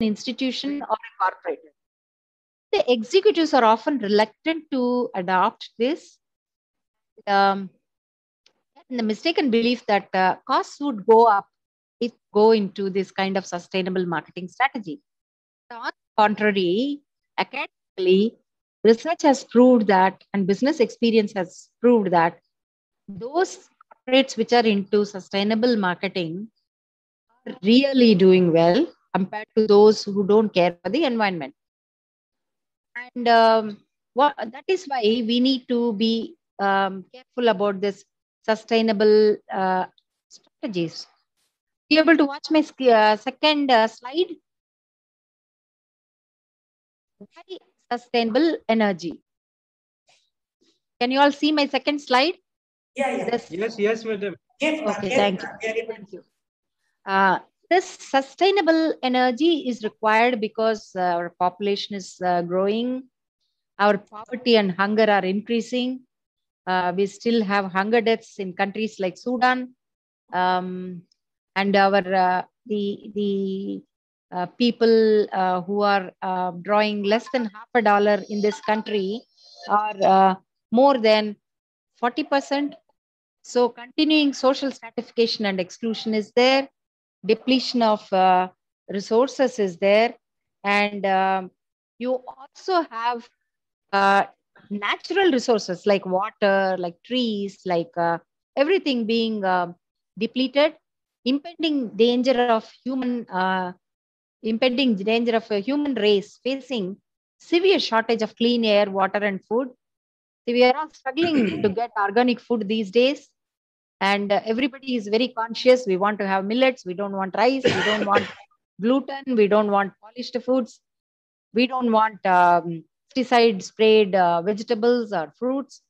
an institution or a corporate. The executives are often reluctant to adopt this. Um, the mistaken belief that uh, costs would go up if go into this kind of sustainable marketing strategy. On the contrary, academically, research has proved that, and business experience has proved that those corporates which are into sustainable marketing are really doing well compared to those who don't care for the environment. And um, what, that is why we need to be um, careful about this sustainable uh, strategies. You able to watch my uh, second uh, slide? Why sustainable energy? Can you all see my second slide? Yeah, yeah. This, Yes, yes, madam. Yes, okay, Yes, thank ma'am. We are Thank you. Uh, this sustainable energy is required because our population is uh, growing, our poverty and hunger are increasing. Uh, we still have hunger deaths in countries like Sudan, um, and our uh, the the uh, people uh, who are uh, drawing less than half a dollar in this country are uh, more than forty percent. So continuing social stratification and exclusion is there, depletion of uh, resources is there, and um, you also have uh, natural resources like water, like trees, like uh, everything being uh, depleted, impending danger of human, uh, impending danger of a human race facing severe shortage of clean air, water, and food. We are all struggling to get organic food these days and uh, everybody is very conscious. We want to have millets. We don't want rice. We don't want gluten. We don't want polished foods. We don't want um, pesticide sprayed uh, vegetables or fruits.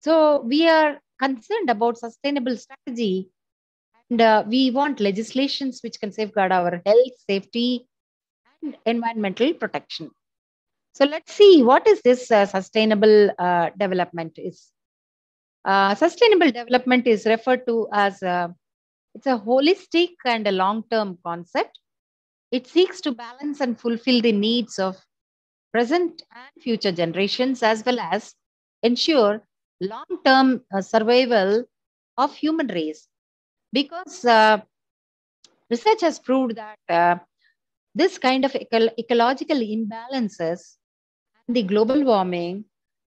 So we are concerned about sustainable strategy. And uh, we want legislations which can safeguard our health safety and environmental protection. So let's see what is this uh, sustainable uh, development is uh, sustainable development is referred to as a, it's a holistic and a long-term concept. It seeks to balance and fulfill the needs of present and future generations as well as ensure long-term uh, survival of human race. Because uh, research has proved that uh, this kind of eco- ecological imbalances and the global warming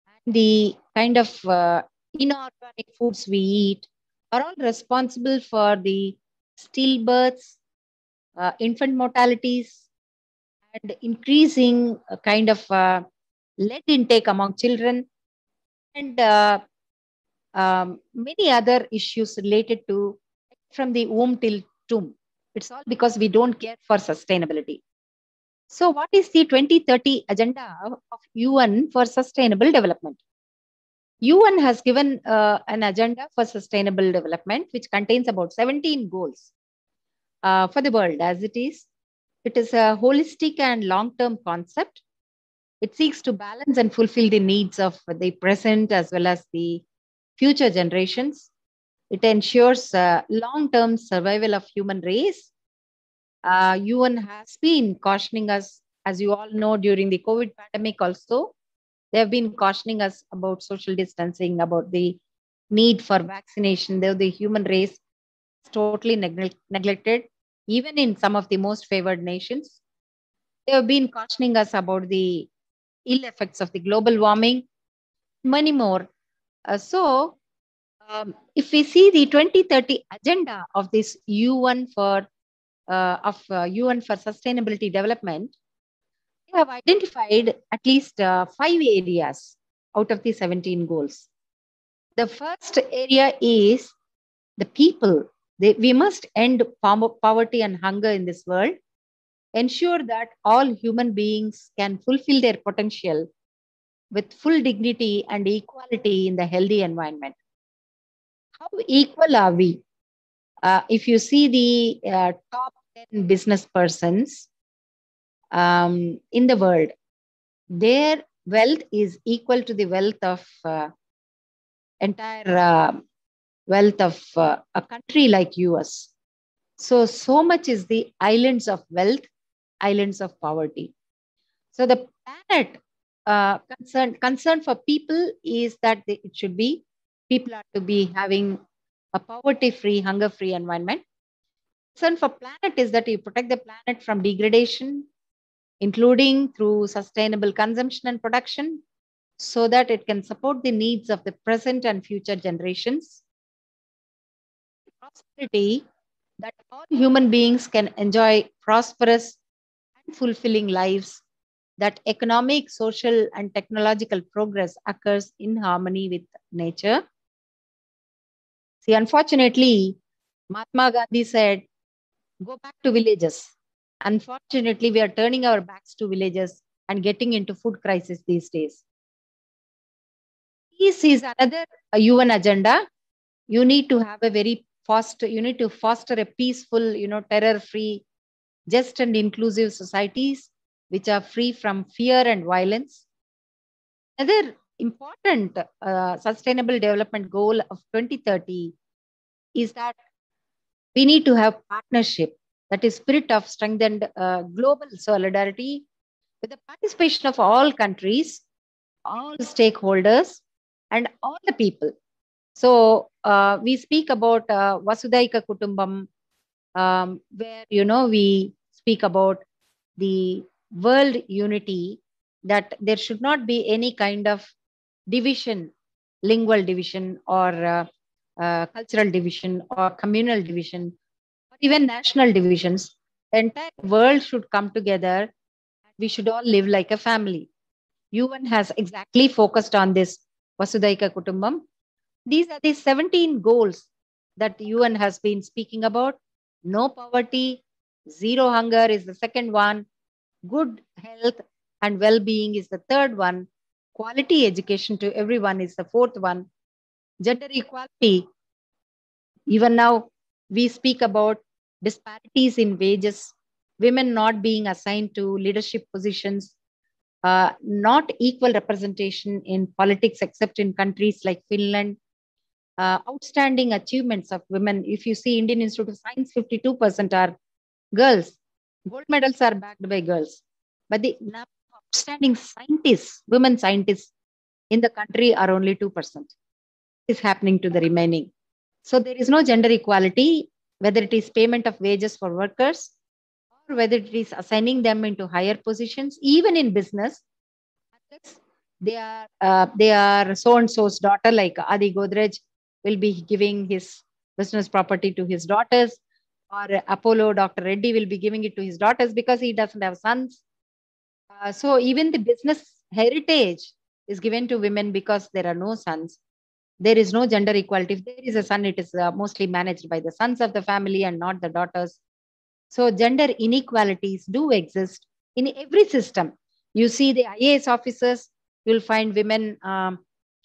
and the kind of uh, inorganic foods we eat are all responsible for the stillbirths, uh, infant mortalities, and increasing uh, kind of uh, lead intake among children, and uh, um, many other issues related to from the womb till tomb. It's all because we don't care for sustainability. So, what is the 2030 agenda of UN for sustainable development? UN has given uh, an agenda for sustainable development, which contains about 17 goals uh, for the world as it is. It is a holistic and long term concept. It seeks to balance and fulfill the needs of the present as well as the future generations. It ensures uh, long term survival of human race. Uh, UN has been cautioning us, as you all know, during the COVID pandemic also, they have been cautioning us about social distancing, about the need for vaccination, though the human race is totally neglect- neglected, even in some of the most favored nations. They have been cautioning us about the ill effects of the global warming, many more. Uh, so, um, if we see the 2030 agenda of this UN for uh, of uh, UN for Sustainability Development, have identified at least uh, five areas out of the 17 goals. The first area is the people. They, we must end poverty and hunger in this world, ensure that all human beings can fulfill their potential with full dignity and equality in the healthy environment. How equal are we? Uh, if you see the uh, top 10 business persons, um, in the world, their wealth is equal to the wealth of uh, entire uh, wealth of uh, a country like US. So, so much is the islands of wealth islands of poverty. So the planet uh, concern concern for people is that they, it should be people are to be having a poverty-free, hunger-free environment. Concern for planet is that you protect the planet from degradation, including through sustainable consumption and production, so that it can support the needs of the present and future generations. Prosperity that all human beings can enjoy prosperous and fulfilling lives, that economic, social, and technological progress occurs in harmony with nature. See, unfortunately, Mahatma Gandhi said, go back to villages. Unfortunately, we are turning our backs to villages and getting into food crisis these days. Peace is another UN agenda. You need to have a very foster you need to foster a peaceful you know terror free just and inclusive societies which are free from fear and violence another important uh, sustainable development goal of 2030 is that we need to have partnership that is spirit of strengthened uh, global solidarity with the participation of all countries all stakeholders and all the people so uh, we speak about uh, Vasudhaiva Kutumbakam, um, where you know we speak about the world unity. That there should not be any kind of division, lingual division, or uh, uh cultural division, or communal division, even national divisions. The entire world should come together. We should all live like a family. UN has exactly focused on this Vasudhaiva Kutumbakam these are the 17 goals that UN has been speaking about. No poverty, zero hunger is the second one, good health and well being is the third one, quality education to everyone is the fourth one, gender equality. Even now, we speak about disparities in wages, women not being assigned to leadership positions, uh, not equal representation in politics except in countries like Finland, uh, outstanding achievements of women. If you see Indian Institute of Science, 52% are girls. Gold medals are backed by girls. But the outstanding scientists, women scientists in the country are only 2%. Is happening to the remaining. So there is no gender equality, whether it is payment of wages for workers or whether it is assigning them into higher positions, even in business. They are uh, they are so and so's daughter, like Adi Godrej, will be giving his business property to his daughters, or Apollo, Dr. Reddy will be giving it to his daughters because he doesn't have sons. Uh, so even the business heritage is given to women because there are no sons. There is no gender equality. If there is a son, it is uh, mostly managed by the sons of the family and not the daughters. So gender inequalities do exist in every system. You see the IAS officers, you'll find women um,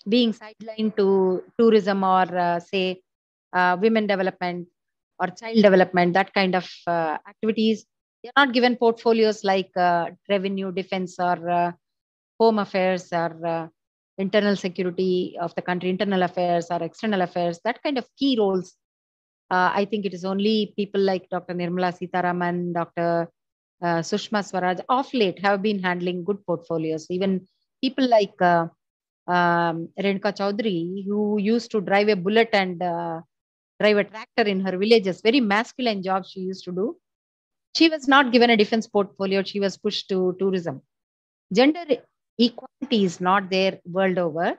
being sidelined to tourism or uh, say uh, women development or child development that kind of uh, activities they're not given portfolios like uh, revenue defense or uh, home affairs or internal security of the country internal affairs or external affairs that kind of key roles i think it is only people like dr nirmala sitharaman dr sushma swaraj of late have been handling good portfolios even people like um, Renuka Chaudhary, who used to drive a bullet and uh, drive a tractor in her villages, very masculine job she used to do. She was not given a defense portfolio, she was pushed to tourism. Gender equality is not there world over.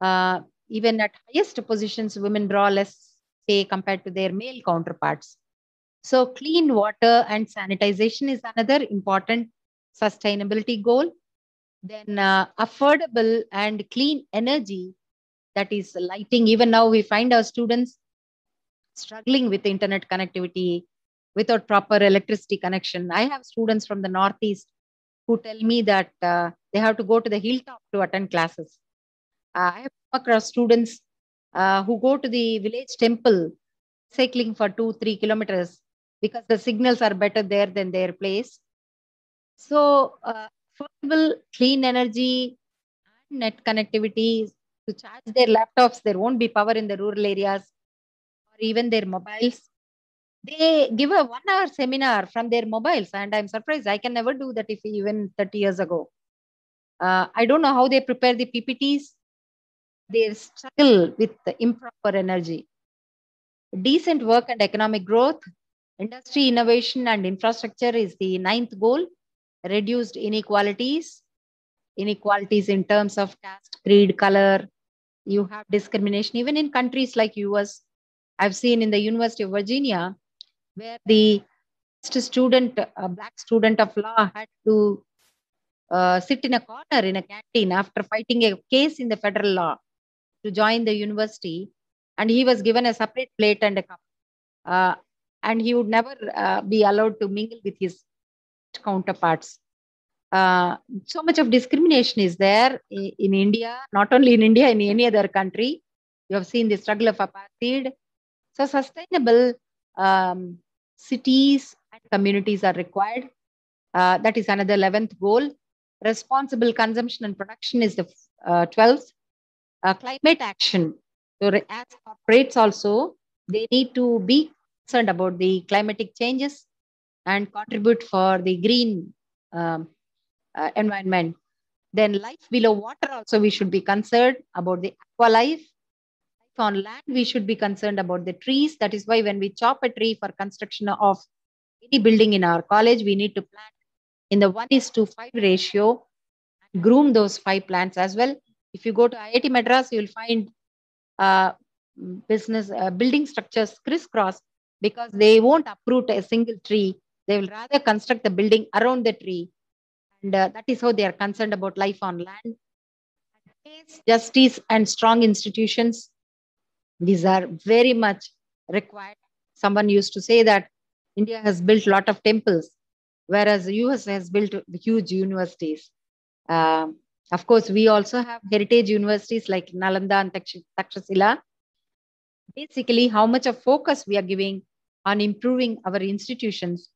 Uh, even at highest positions, women draw less pay compared to their male counterparts. So, clean water and sanitization is another important sustainability goal then uh, affordable and clean energy that is lighting even now we find our students struggling with internet connectivity without proper electricity connection i have students from the northeast who tell me that uh, they have to go to the hilltop to attend classes uh, i have come across students uh, who go to the village temple cycling for two three kilometers because the signals are better there than their place so uh, affordable clean energy and net connectivity to charge their laptops. There won't be power in the rural areas or even their mobiles. They give a one hour seminar from their mobiles and i'm surprised. I can never do that if even 30 years ago. Uh, i don't know how they prepare the ppts they struggle with the improper energy. Decent work and economic growth. Industry innovation and infrastructure is the ninth goal. Reduced inequalities. Inequalities in terms of caste creed color. You have discrimination even in countries like us i've seen in the university of virginia where the student, a black student of law, had to uh, sit in a corner in a canteen after fighting a case in the federal law to join the university. And he was given a separate plate and a cup. Uh, and he would never uh, be allowed to mingle with his counterparts. Uh, so much of discrimination is there in, in India, not only in India, in any other country. You have seen the struggle of apartheid. So sustainable um, cities and communities are required. Uh, that is another 11th goal. Responsible consumption and production is the uh, 12th. Uh, climate action. So as corporates also, they need to be concerned about the climatic changes and contribute for the green um, uh, environment. Then life below water also we should be concerned about the aqua life on land, we should be concerned about the trees. That is why when we chop a tree for construction of any building in our college, we need to plant in the 1 is to 5 ratio and groom those five plants as well. If you go to IIT Madras, you will find uh, business uh, building structures crisscross because they won't uproot a single tree. They will rather construct the building around the tree. And uh, that is how they are concerned about life on land. Justice and strong institutions these are very much required. Someone used to say that India has built a lot of temples, whereas US has built huge universities. Um, of course, we also have heritage universities like Nalanda and Takshashila. Basically, how much of focus we are giving on improving our institutions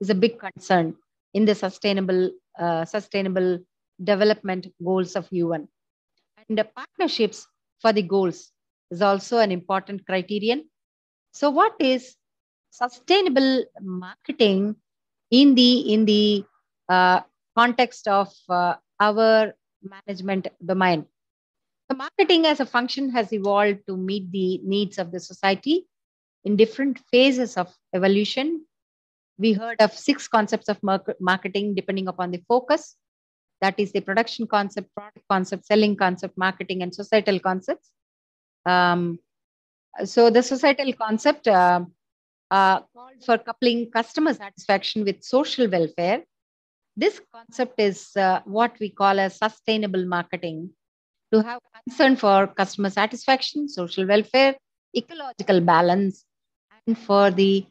is a big concern in the sustainable uh, sustainable development goals of UN. And the partnerships for the goals is also an important criterion. So what is sustainable marketing in the, in the uh, context of uh, our management domain? The marketing as a function has evolved to meet the needs of the society in different phases of evolution. We heard of six concepts of marketing depending upon the focus. That is the production concept, product concept, selling concept, marketing, and societal concepts. Um, so the societal concept uh, uh, called for coupling customer satisfaction with social welfare. This concept is uh, what we call as sustainable marketing to have concern for customer satisfaction, social welfare, ecological balance, and for the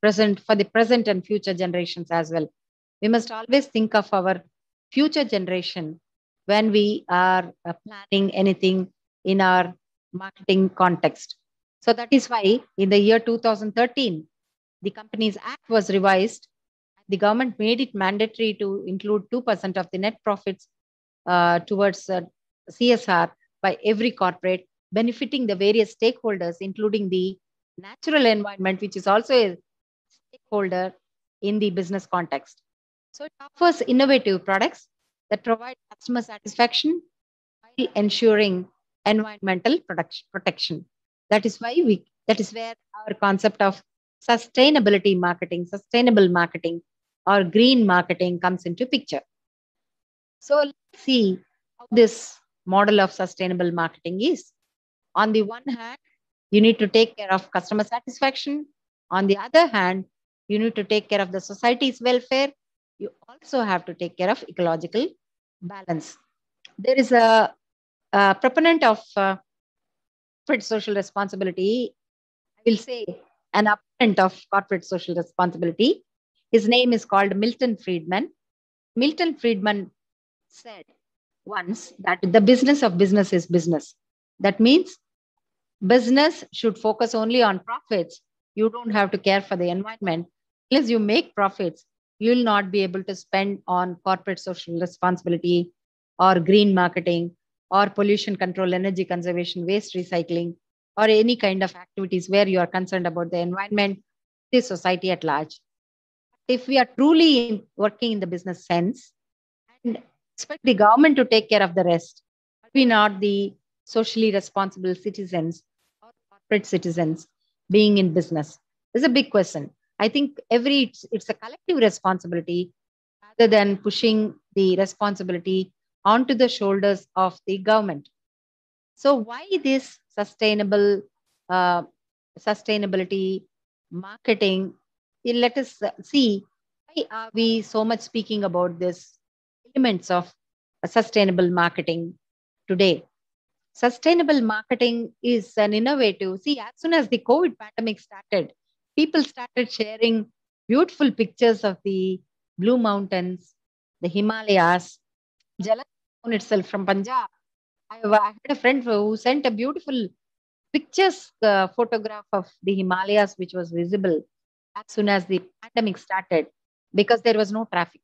present for the present and future generations as well. We must always think of our future generation when we are uh, planning anything in our marketing context. So that is why in the year 2013, the Companies Act was revised. The government made it mandatory to include 2% of the net profits uh, towards uh, CSR by every corporate, benefiting the various stakeholders, including the natural environment, which is also a stakeholder in the business context. So it offers innovative products that provide customer satisfaction while ensuring environmental protection. That is why we, that is where our concept of sustainability marketing, sustainable marketing, or green marketing comes into picture. So let's see how this model of sustainable marketing is. On the one hand, you need to take care of customer satisfaction. On the other hand, you need to take care of the society's welfare. You also have to take care of ecological balance. There is a uh, proponent of uh, corporate social responsibility, I will say an opponent of corporate social responsibility. His name is called Milton Friedman. Milton Friedman said once that the business of business is business. That means business should focus only on profits. You don't have to care for the environment. Unless you make profits, you will not be able to spend on corporate social responsibility or green marketing or pollution control, energy conservation, waste recycling, or any kind of activities where you are concerned about the environment the society at large. If we are truly working in the business sense and expect the government to take care of the rest, are we not the socially responsible citizens or corporate citizens being in business? This is a big question. I think every it's, it's a collective responsibility rather than pushing the responsibility onto the shoulders of the government. So why this sustainable uh, sustainability marketing? Let us see why are we so much speaking about this elements of sustainable marketing today. Sustainable marketing is an innovative. See, as soon as the COVID pandemic started, people started sharing beautiful pictures of the Blue Mountains, the Himalayas, Jalandhar itself from Punjab. I, I, had a friend who sent a beautiful pictures uh, photograph of the Himalayas, which was visible as soon as the pandemic started because there was no traffic.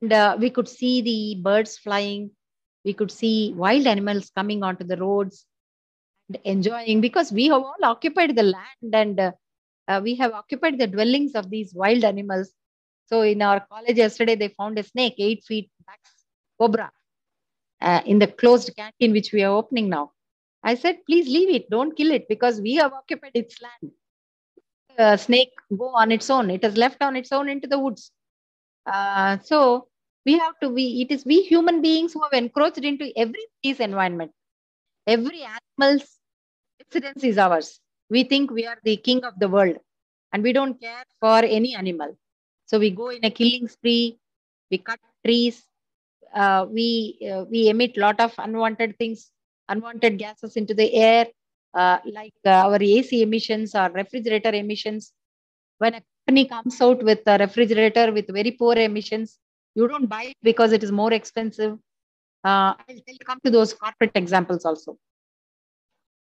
And uh, we could see the birds flying, we could see wild animals coming onto the roads and enjoying because we have all occupied the land and uh, uh, we have occupied the dwellings of these wild animals. So in our college yesterday, they found a snake, eight feet back, cobra, uh, in the closed canteen which we are opening now. I said, please leave it, don't kill it because we have occupied its land. Uh, snake go on its own. It has left on its own into the woods. Uh, so we have to be, it is we human beings who have encroached into every piece environment. Every animal's incidence is ours. We think we are the king of the world and we don't care for any animal. So we go in a killing spree, we cut trees, uh, we uh, we emit lot of unwanted things, unwanted gases into the air, uh, like uh, our AC emissions or refrigerator emissions. When a company comes out with a refrigerator with very poor emissions, you don't buy it because it is more expensive. Uh, I'll come to those corporate examples also.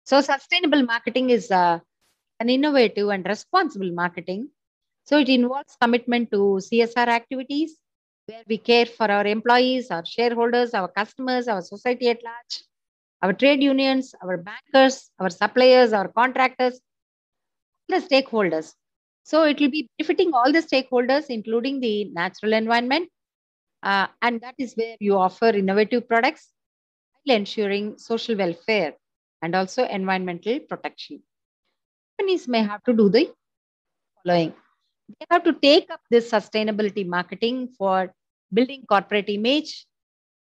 So sustainable marketing is uh, an innovative and responsible marketing. So it involves commitment to CSR activities where we care for our employees, our shareholders, our customers, our society at large, our trade unions, our bankers, our suppliers, our contractors, the stakeholders. So it will be benefiting all the stakeholders, including the natural environment. Uh, and that is where you offer innovative products while ensuring social welfare and also environmental protection. Companies may have to do the following. They have to take up this sustainability marketing for building corporate image.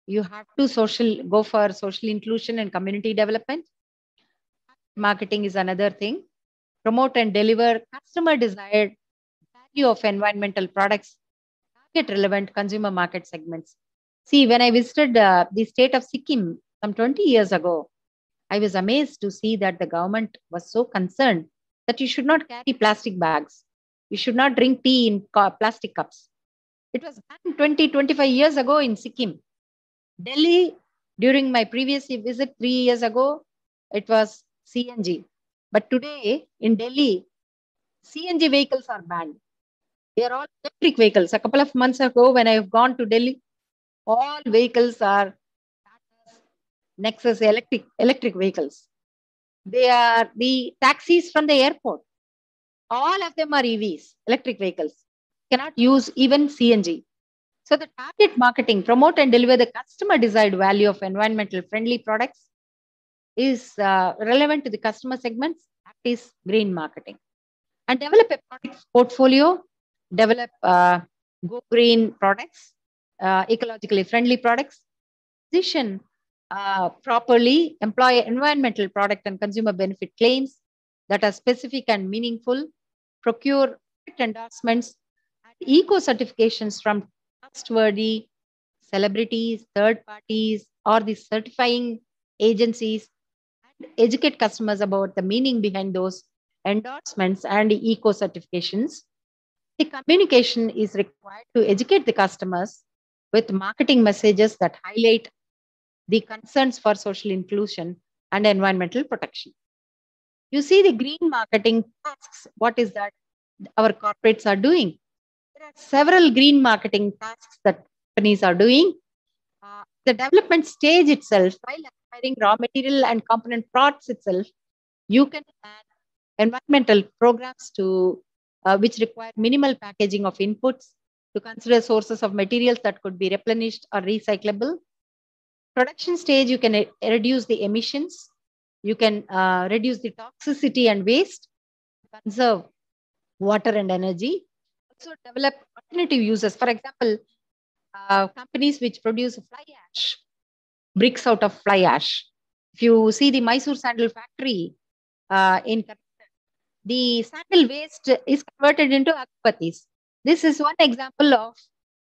You have to social go for social inclusion and community development. Marketing is another thing. Promote and deliver customer desired value of environmental products. Target relevant consumer market segments. See, when I visited uh, the state of Sikkim some 20 years ago, I was amazed to see that the government was so concerned that you should not carry plastic bags. You should not drink tea in plastic cups. It was 20, 25 years ago in Sikkim. Delhi, during my previous visit three years ago, it was CNG. But today in Delhi, CNG vehicles are banned. They are all electric vehicles. A couple of months ago, when I have gone to Delhi, all vehicles are Nexus electric electric vehicles. They are the taxis from the airport. All of them are EVs, electric vehicles. Cannot use even CNG. So the target marketing, promote and deliver the customer desired value of environmental friendly products is uh, relevant to the customer segments. That is green marketing. And develop a product portfolio, develop uh, go green products, uh, ecologically friendly products, position uh, properly employ environmental product and consumer benefit claims that are specific and meaningful, procure endorsements and eco certifications from trustworthy celebrities, third parties, or the certifying agencies, and educate customers about the meaning behind those endorsements and eco certifications. The communication is required to educate the customers with marketing messages that highlight the concerns for social inclusion and environmental protection. You see the green marketing tasks. What is that our corporates are doing? There are several green marketing tasks that companies are doing. Uh, the development stage itself, while acquiring raw material and component parts itself, you can plan environmental programs to uh, which require minimal packaging of inputs, to consider sources of materials that could be replenished or recyclable. Production stage, you can uh, reduce the emissions, you can uh, reduce the toxicity and waste, conserve water and energy. Also develop alternative uses. For example, uh, companies which produce fly ash, bricks out of fly ash. If you see the Mysore sandal factory uh, in the sandal waste is converted into agarbattis. This is one example of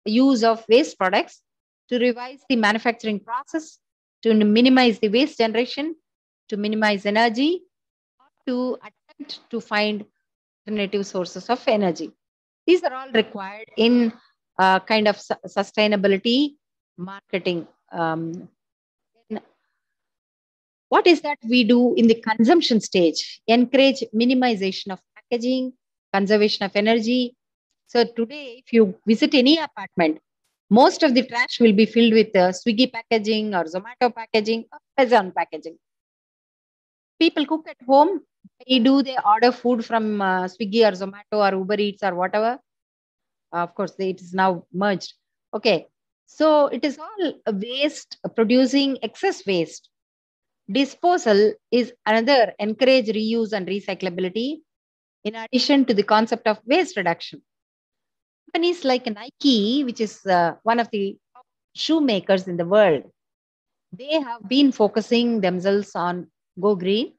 use of waste products to revise the manufacturing process, to minimize the waste generation, to minimize energy, to attempt to find alternative sources of energy. These are all required in uh, kind of su sustainability marketing. Um, what is that we do in the consumption stage? Encourage minimization of packaging, conservation of energy. So today, if you visit any apartment, most of the trash will be filled with uh, Swiggy packaging or Zomato packaging or Amazon packaging. People cook at home. they Do they order food from uh, Swiggy or Zomato or Uber Eats or whatever? Uh, of course, it is now merged. Okay. So it is all waste, producing excess waste. Disposal is another encourage reuse and recyclability in addition to the concept of waste reduction. Companies like Nike, which is uh, one of the shoemakers in the world, they have been focusing themselves on go green.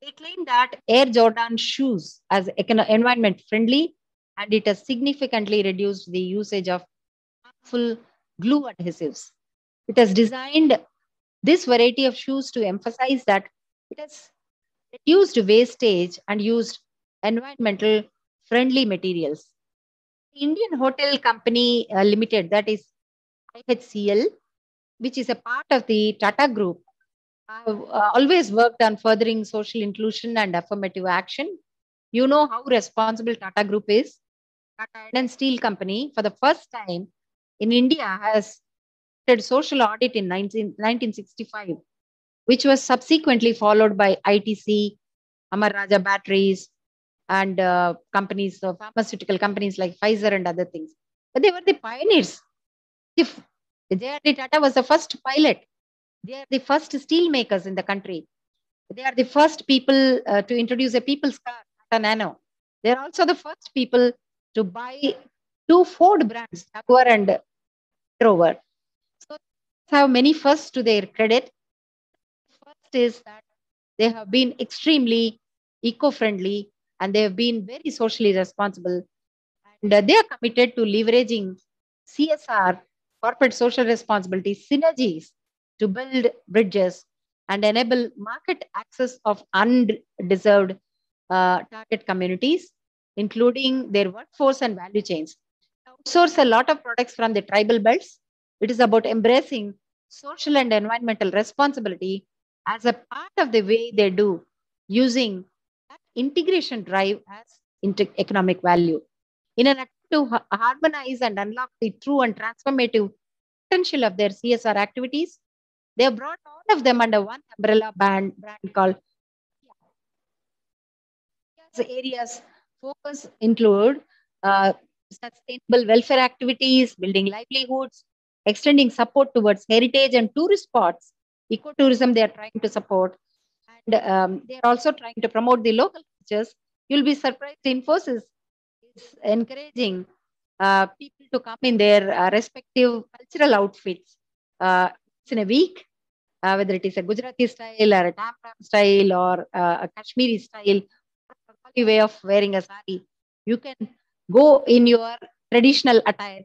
They claim that Air Jordan shoes as environment friendly and it has significantly reduced the usage of harmful glue adhesives. It has designed this variety of shoes to emphasize that it has reduced wastage and used environmental friendly materials. Indian Hotel Company uh, Limited, that is IHCL, which is a part of the Tata Group, have uh, always worked on furthering social inclusion and affirmative action. You know how responsible Tata Group is. Tata Iron and Steel Company, for the first time in India, has a social audit in 19, 1965, which was subsequently followed by ITC, Amara Raja Batteries, and uh, companies, uh, pharmaceutical companies like Pfizer and other things. But they were the pioneers. If JRD Tata was the first pilot, they are the first steel makers in the country. They are the first people uh, to introduce a people's car, Tata Nano. They are also the first people to buy two Ford brands, Jaguar and Rover. So they have many firsts to their credit. First is that they have been extremely eco-friendly and they have been very socially responsible. And uh, they are committed to leveraging CSR, corporate social responsibility synergies to build bridges and enable market access of undeserved uh, target communities, including their workforce and value chains. Outsource a lot of products from the tribal belts. It is about embracing social and environmental responsibility as a part of the way they do, using that integration drive as economic value. In an attempt to harmonize and unlock the true and transformative potential of their CSR activities, they have brought all of them under one umbrella band, brand called areas focus include uh, sustainable welfare activities, building livelihoods, extending support towards heritage and tourist spots, ecotourism they are trying to support. And um, they are also trying to promote the local cultures. You'll be surprised, Infosys is encouraging uh, people to come in their uh, respective cultural outfits in a week, uh, whether it is a Gujarati style or a Tam style or uh, a Kashmiri style, way of wearing a sari. You can go in your traditional attire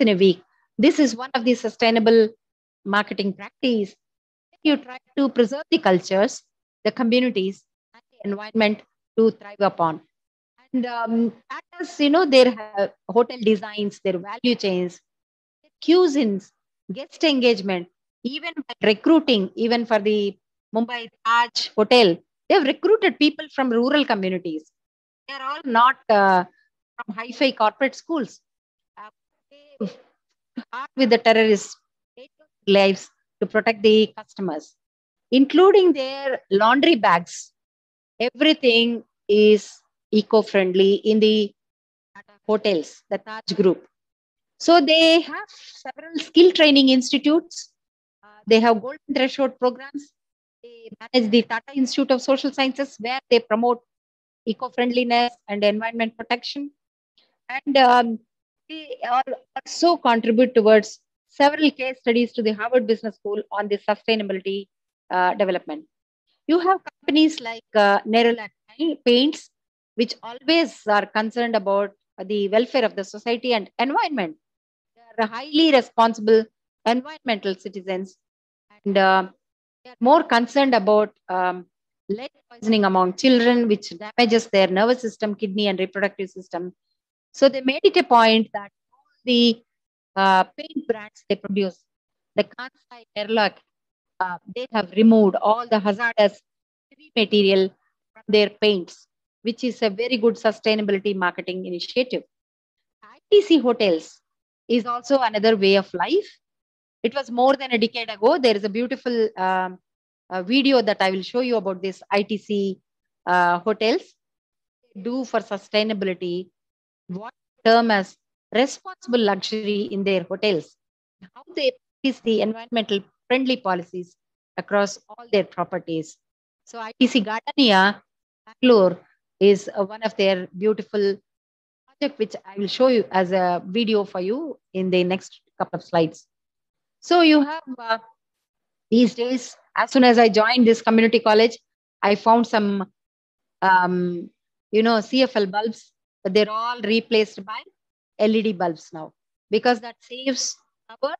in a week. This is one of the sustainable marketing practice. You try to preserve the cultures, the communities, and the environment to thrive upon. And um, as you know, their uh, hotel designs, their value chains, their cuisines, guest engagement, even recruiting, even for the Mumbai Taj Hotel, they have recruited people from rural communities. They are all not uh, from high-fi corporate schools. Uh, with the terrorists lives to protect the customers, including their laundry bags. Everything is eco-friendly in the hotels, the Taj Group. So they have several skill training institutes. They have golden threshold programs. They manage the Tata Institute of Social Sciences, where they promote eco-friendliness and environment protection. And um, they also contribute towards several case studies to the Harvard Business School on the sustainability uh, development. You have companies like uh, Paints, which always are concerned about the welfare of the society and environment. They are highly responsible environmental citizens and uh, they are more concerned about um, lead poisoning among children, which damages their nervous system, kidney, and reproductive system. So they made it a point that the uh, paint brands they produce, the Kansai Nerolac, uh, they have removed all the hazardous material from their paints, which is a very good sustainability marketing initiative. ITC hotels is also another way of life. It was more than a decade ago. There is a beautiful um, uh, video that I will show you about this ITC uh, hotels do for sustainability, what term as responsible luxury in their hotels, how they practice the environmental friendly policies across all their properties. So ITC Gardenia, Bangalore is uh, one of their beautiful project, which I will show you as a video for you in the next couple of slides. So you have uh, these days, as soon as I joined this community college, I found some, um, you know, CFL bulbs, but they're all replaced by LED bulbs now because that saves power,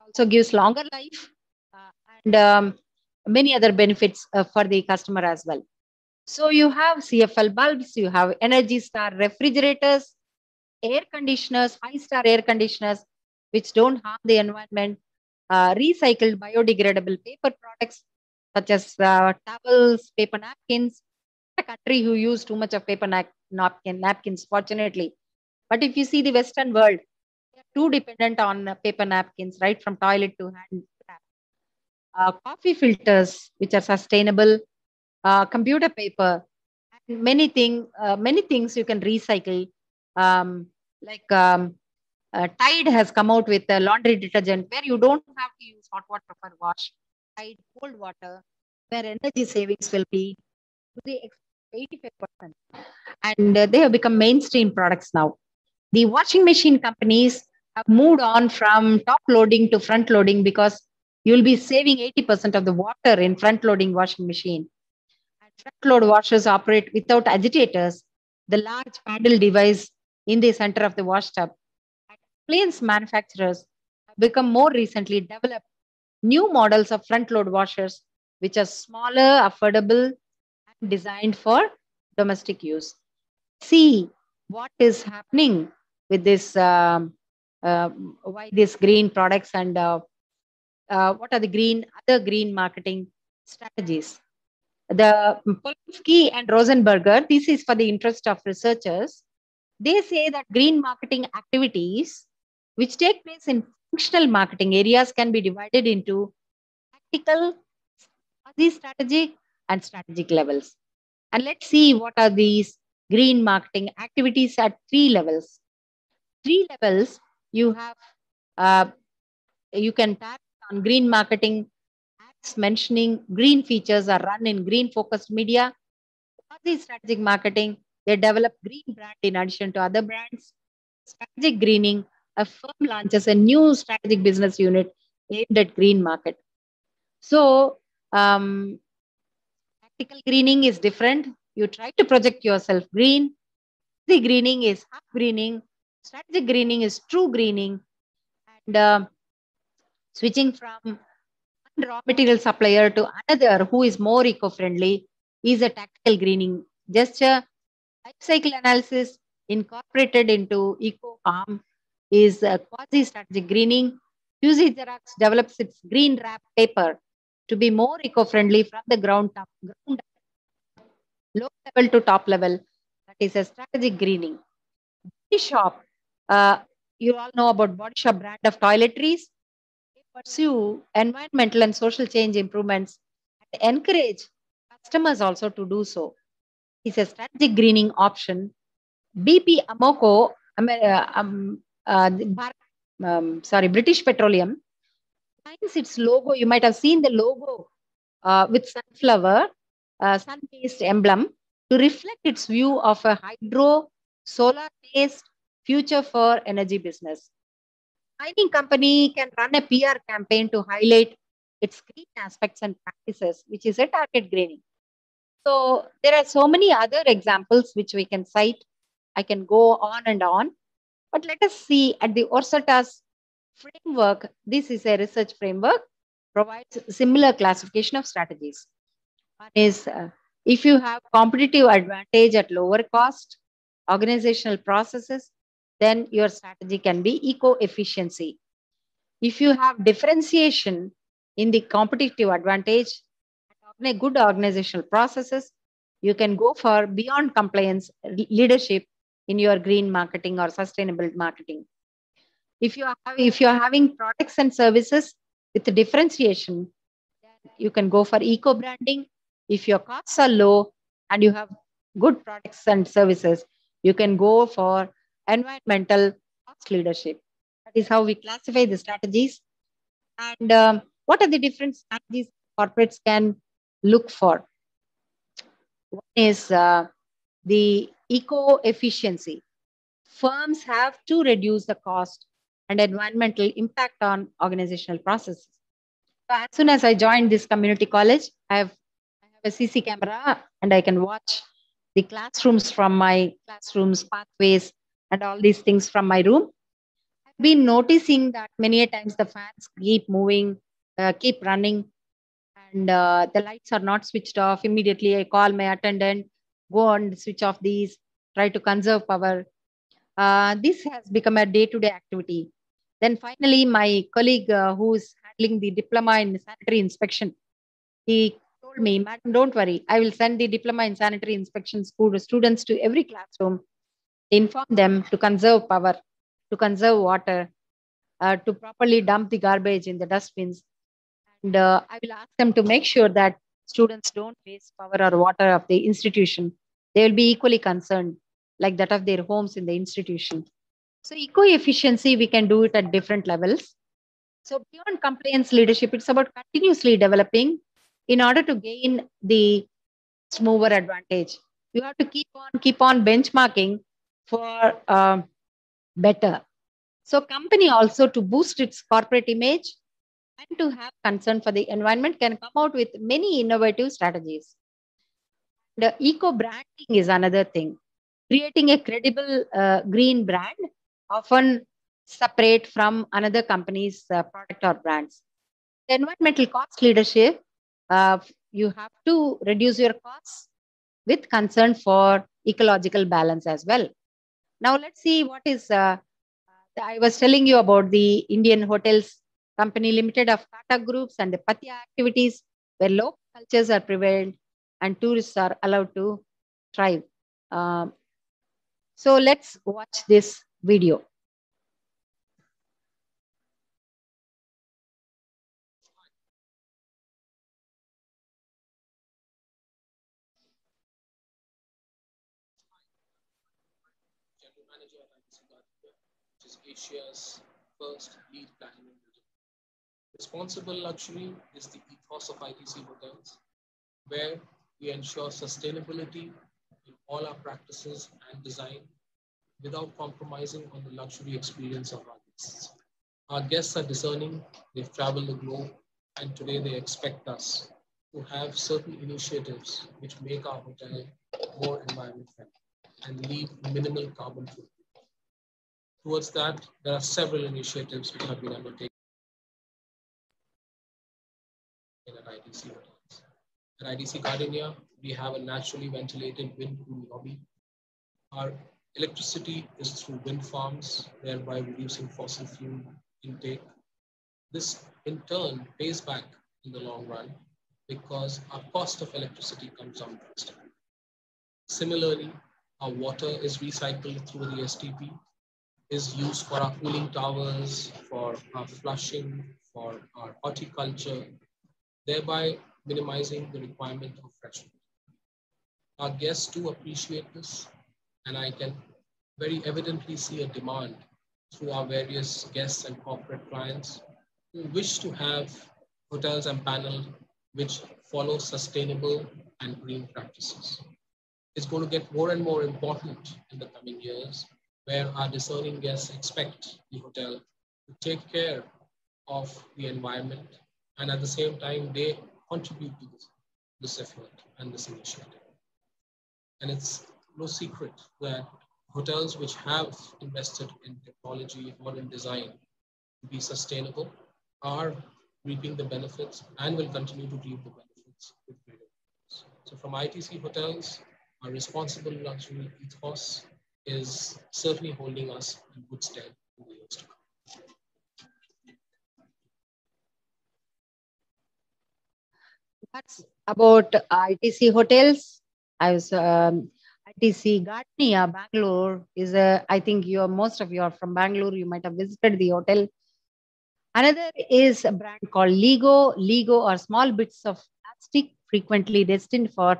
also gives longer life, uh, and um, many other benefits uh, for the customer as well. So you have CFL bulbs, you have Energy Star refrigerators, air conditioners, high star air conditioners, which don't harm the environment, uh, recycled biodegradable paper products such as uh, towels, paper napkins. A country who use too much of paper napkin, napkins, fortunately. But if you see the Western world, they're too dependent on paper napkins, right from toilet to hand. Uh, coffee filters, which are sustainable, uh, computer paper, many thing, uh, many things you can recycle. Um, like um, uh, Tide has come out with a laundry detergent where you don't have to use hot water for wash. Tide cold water, where energy savings will be to the 85%. And uh, they have become mainstream products now. The washing machine companies have moved on from top loading to front loading because you'll be saving 80% of the water in front loading washing machine. And front load washers operate without agitators, the large paddle device in the center of the wash tub. Appliance manufacturers have become more recently developed new models of front load washers, which are smaller, affordable, and designed for domestic use. See what is happening with this, um, uh, why these green products and uh, uh, what are the green, other green marketing strategies. The Polonsky and Rosenberger, this is for the interest of researchers, they say that green marketing activities which take place in functional marketing areas can be divided into tactical, strategic, and strategic levels. And let's see what are these green marketing activities at three levels. Three levels, you have, uh, you can tap on green marketing ads mentioning green features are run in green focused media. Quasi strategic marketing, they develop green brand in addition to other brands. Strategic greening, a firm launches a new strategic business unit aimed at green market. So, um, tactical greening is different. You try to project yourself green. The greening is half greening. Strategic greening is true greening. And uh, switching from one raw material supplier to another who is more eco-friendly is a tactical greening. A life cycle analysis incorporated into eco-harm is quasi-strategic greening. QZ Xerox develops its green wrap paper to be more eco-friendly from the ground up, ground up, low level to top level. That is a strategic greening. Body Shop, uh, you all know about Body Shop brand of toiletries. They pursue environmental and social change improvements and encourage customers also to do so. is a strategic greening option. BP Amoco, uh, um, uh, um, sorry, British Petroleum, finds its logo. You might have seen the logo uh, with sunflower, uh, sun-based emblem to reflect its view of a hydro solar-based future for energy business. Mining company can run a PR campaign to highlight its green aspects and practices, which is a target greening. So there are so many other examples which we can cite. I can go on and on, but let us see at the Orsato's framework. This is a research framework, provides similar classification of strategies. One is uh, if you have competitive advantage at lower cost, organizational processes, then your strategy can be eco-efficiency. If you have differentiation in the competitive advantage good organizational processes, you can go for beyond compliance leadership in your green marketing or sustainable marketing. If you are if you are having products and services with differentiation, you can go for eco branding. If your costs are low and you have good products and services, you can go for environmental cost leadership. That is how we classify the strategies. And um, what are the different strategies corporates can look for? One is uh, the eco efficiency. Firms have to reduce the cost and environmental impact on organizational processes. So as soon as I joined this community college, I have, I have a CC camera and I can watch the classrooms from my classrooms, pathways, and all these things from my room. I've been noticing that many times the fans keep moving, uh, keep running, and uh, the lights are not switched off. Immediately, I call my attendant, go and switch off these, try to conserve power. Uh, this has become a day-to-day activity. Then finally, my colleague uh, who is handling the diploma in sanitary inspection, he told me, Madam, don't worry. I will send the diploma in sanitary inspection school students to every classroom, inform them to conserve power, to conserve water, uh, to properly dump the garbage in the dustbins. And uh, I will ask them to make sure that students don't waste power or water of the institution. They will be equally concerned, like that of their homes in the institution. So eco-efficiency, we can do it at different levels. So beyond compliance leadership, it's about continuously developing in order to gain the mover advantage. You have to keep on keep on benchmarking for uh, better. So company also to boost its corporate image and to have concern for the environment can come out with many innovative strategies. The eco branding is another thing. Creating a credible uh, green brand, often separate from another company's uh, product or brands. The environmental cost leadership uh, you have to reduce your costs with concern for ecological balance as well. Now let's see what is, uh, I was telling you about the Indian Hotels Company Limited of Tata Groups and the Paathya activities where local cultures are prevailed and tourists are allowed to thrive. Um, so let's watch this video. Asia's first LEED Platinum building. Responsible luxury is the ethos of ITC Hotels, where we ensure sustainability in all our practices and design without compromising on the luxury experience of our guests. Our guests are discerning, they've traveled the globe, and today they expect us to have certain initiatives which make our hotel more environment friendly and leave minimal carbon footprint. Towards that, there are several initiatives which have been undertaken ITC hotels. At ITC Gardenia, we have a naturally ventilated wind cool lobby. Our electricity is through wind farms, thereby reducing fossil fuel intake. This in turn pays back in the long run because our cost of electricity comes down drastically. Similarly, our water is recycled through the STP is used for our cooling towers, for our flushing, for our horticulture, thereby minimizing the requirement of fresh water. Our guests do appreciate this, and I can very evidently see a demand through our various guests and corporate clients who wish to have hotels and panels which follow sustainable and green practices. It's going to get more and more important in the coming years where our discerning guests expect the hotel to take care of the environment and at the same time they contribute to this, this effort and this initiative. And it's no secret that hotels which have invested in technology or in design to be sustainable are reaping the benefits and will continue to reap the benefits with greater benefits. So from ITC Hotels, our responsible luxury ethos is certainly holding us in good stead in the years to come. That's about ITC hotels. I was um, ITC Gardenia, Bangalore is a. I think you are most of you are from Bangalore. You might have visited the hotel. Another is a brand called Lego. Lego are small bits of plastic frequently destined for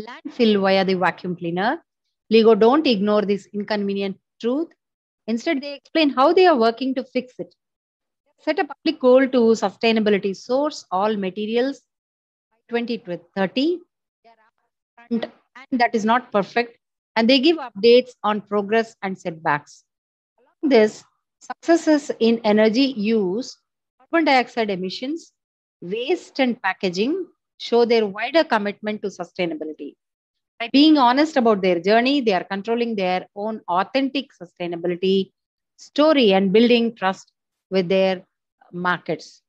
landfill via the vacuum cleaner. Lego don't ignore this inconvenient truth. Instead, they explain how they are working to fix it. Set a public goal to sustainability source all materials by 2030. And, and that is not perfect. And they give updates on progress and setbacks. Along this, successes in energy use, carbon dioxide emissions, waste and packaging show their wider commitment to sustainability. By being honest about their journey, they are controlling their own authentic sustainability story and building trust with their markets.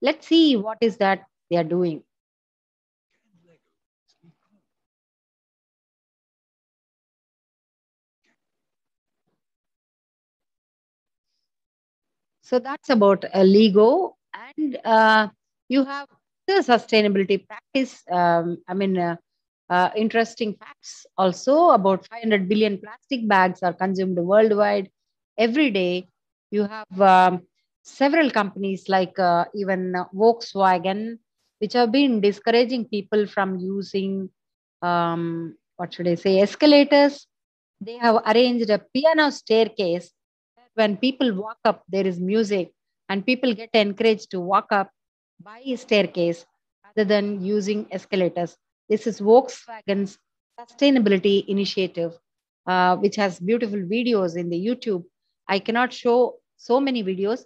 Let's see what is that they are doing. So that's about uh, LEGO. And uh, you have the sustainability practice. Um, I mean, uh, uh, interesting facts also about 500 billion plastic bags are consumed worldwide every day. You have um, several companies like uh, even Volkswagen, which have been discouraging people from using, um, what should I say, escalators. They have arranged a piano staircase. When people walk up, there is music, and people get encouraged to walk up by a staircase rather than using escalators. This is Volkswagen's sustainability initiative, uh, which has beautiful videos in the YouTube. I cannot show so many videos.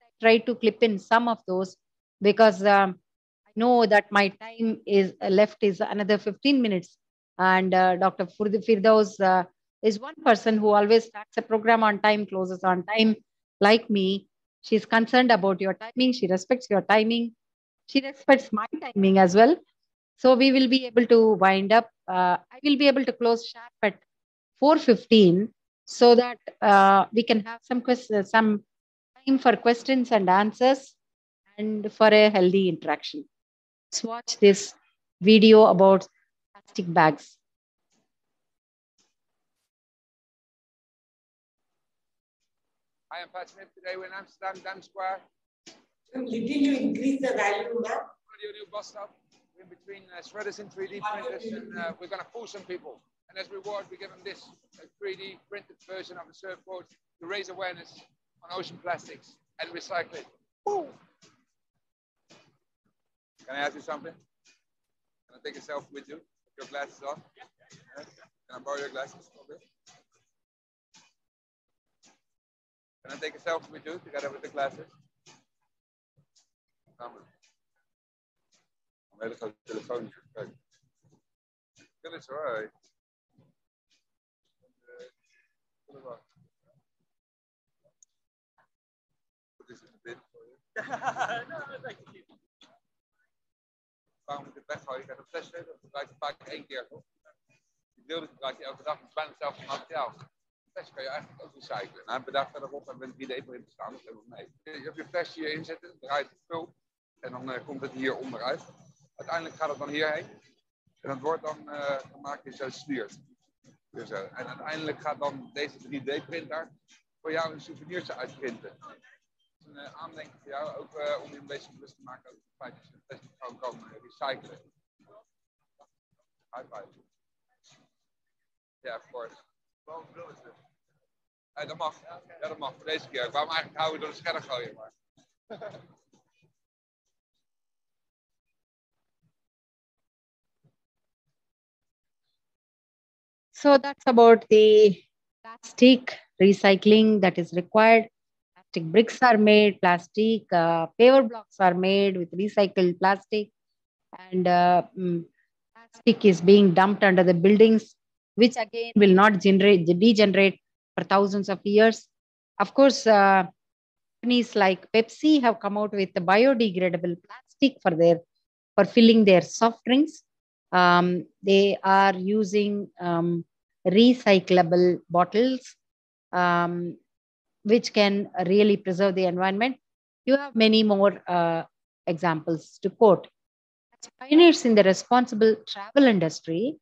I try to clip in some of those because um, I know that my time is uh, left is another 15 minutes. And uh, Dr. Firdoos uh, is one person who always starts a program on time, closes on time, like me. She's concerned about your timing. She respects your timing. She respects my timing as well. So we will be able to wind up. Uh, I will be able to close sharp at 4.15 so that uh, we can have some questions, some time for questions and answers and for a healthy interaction. Let's watch this video about plastic bags. I'm Pat Smith. Today we're in Amsterdam, Dam Square. Did you increase the value now? Audio new bus stop. We're in between uh, shredders and 3D printers, and uh, we're going to fool some people. And as reward, we give them this a 3D printed version of a surfboard to raise awareness on ocean plastics and recycling. Woo! Can I ask you something? Can I take a selfie with you? Your glasses on? Yeah. Can I borrow your glasses? Okay. Can I take a selfie with you together with the glasses? Samen. Een hele grote telefoon. Kijk. Is hoor. Hey. Wat is het binnen voor je? Waarom moet ik het weggooien? Je gaat een flesje, dat gebruik je vaak één keer toch? Die beelden gebruik je elke dag, het is bijna hetzelfde materiaal fles kan je eigenlijk ook recyclen. Nou, een dag verderop hebben we een 3D-print staan, dat hebben we mee. Je hebt je flesje hierin zetten, draait het vul en dan uh, komt het hier onderuit. Uiteindelijk gaat het dan hierheen en dat wordt dan, uh, dan maak je zo sliert. Dus, uh, en uiteindelijk gaat dan deze 3D-printer voor jou een souvenirtje uitprinten. Is een aandenken voor jou, ook om je een beetje bewust te maken over het feit dat je het kan recyclen. High five. Ja, of course. Ja, dat mag. Ja, dat mag voor deze keer. Ik wou hem eigenlijk houden door de scherm gooien. Maar... So that's about the plastic recycling that is required. Plastic bricks are made, plastic uh, paver blocks are made with recycled plastic, and uh, mm, plastic is being dumped under the buildings, which again will not generate degenerate for thousands of years. Of course, uh, companies like Pepsi have come out with the biodegradable plastic for their for filling their soft drinks. Um, they are using um, recyclable bottles, um, which can really preserve the environment. You have many more uh, examples to quote. As pioneers in the responsible travel industry,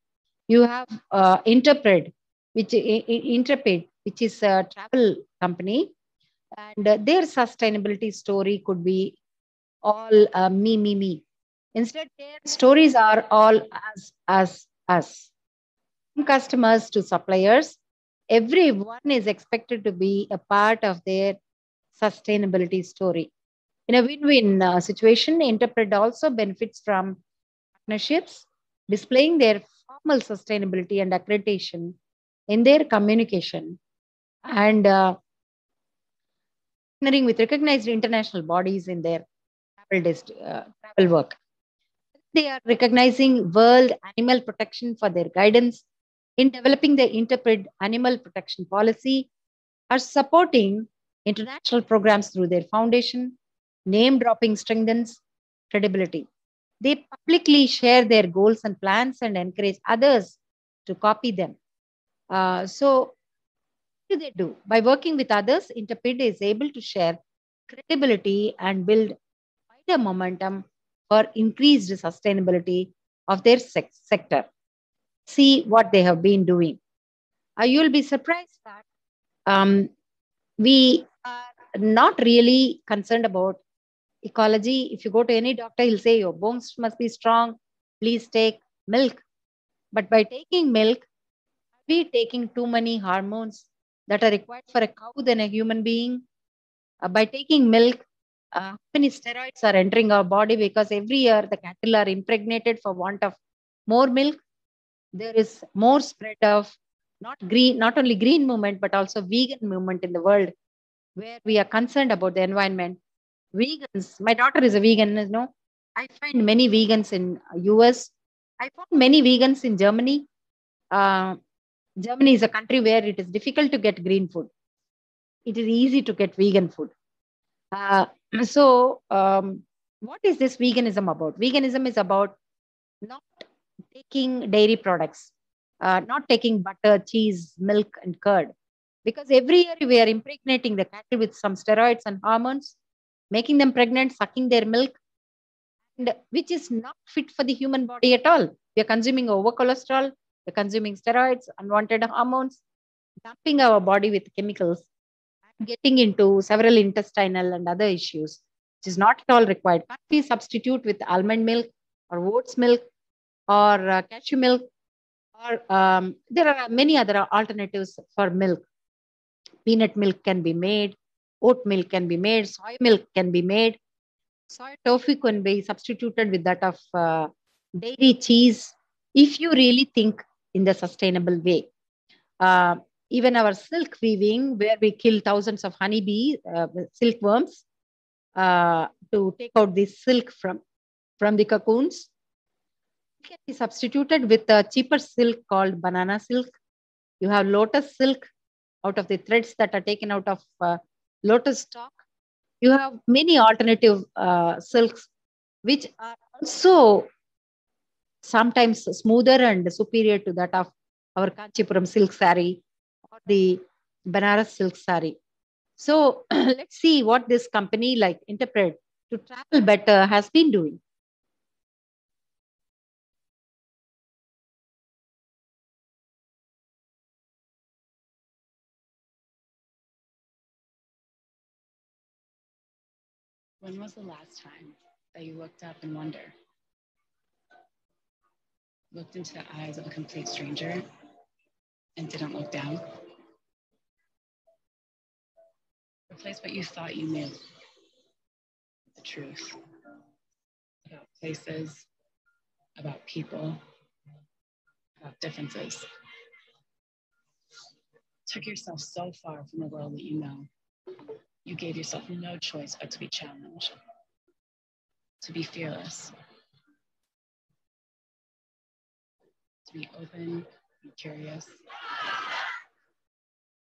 you have uh, Interpret, which Intrepid, which is a travel company, and uh, their sustainability story could be all uh, me, me, me. Instead, their stories are all us, us, us. From customers to suppliers, everyone is expected to be a part of their sustainability story. In a win-win uh, situation, Interpret also benefits from partnerships, displaying their formal sustainability and accreditation in their communication and uh, partnering with recognized international bodies in their travel, uh, travel work. They are recognizing World Animal Protection for their guidance in developing the Interpret Animal Protection Policy, are supporting international programs through their foundation. Name dropping strengthens credibility. They publicly share their goals and plans and encourage others to copy them. Uh, so, what do they do? By working with others, Interpret is able to share credibility and build wider momentum for increased sustainability of their sec- sector. See what they have been doing. Uh, you'll be surprised that um, we are not really concerned about ecology. If you go to any doctor, he'll say your bones must be strong. Please take milk. But by taking milk, are we taking too many hormones that are required for a cow than a human being? Uh, by taking milk, uh, many steroids are entering our body because every year the cattle are impregnated for want of more milk. There is more spread of not green, not only green movement, but also vegan movement in the world where we are concerned about the environment. Vegans, my daughter is a vegan, you know. I find many vegans in US. I found many vegans in Germany. Uh, Germany is a country where it is difficult to get green food. It is easy to get vegan food. Uh, so, um, what is this veganism about? Veganism is about not taking dairy products, uh, not taking butter, cheese, milk, and curd. Because every year we are impregnating the cattle with some steroids and hormones, making them pregnant, sucking their milk, and which is not fit for the human body at all. We are consuming over cholesterol, we're consuming steroids, unwanted hormones, dumping our body with chemicals, and getting into several intestinal and other issues, which is not at all required. Can't we substitute with almond milk or oats milk or uh, cashew milk? Or um, there are many other alternatives for milk. Peanut milk can be made, oat milk can be made, soy milk can be made. Soy tofu can be substituted with that of uh, dairy cheese if you really think in the sustainable way. Uh, even our silk weaving, where we kill thousands of honeybee uh, silkworms uh, to take out the silk from, from the cocoons, can be substituted with a cheaper silk called banana silk. You have lotus silk out of the threads that are taken out of uh, lotus stalk. You have many alternative uh, silks, which are also sometimes smoother and superior to that of our Kanchipuram silk sari or the Banaras silk sari. So let's see what this company like Interpret to travel better has been doing. When was the last time that you looked up in wonder? Looked into the eyes of a complete stranger and didn't look down. Replace what you thought you knew with the truth about places, about people, about differences. Took yourself so far from the world that you know. You gave yourself no choice but to be challenged, to be fearless, to be open, be curious,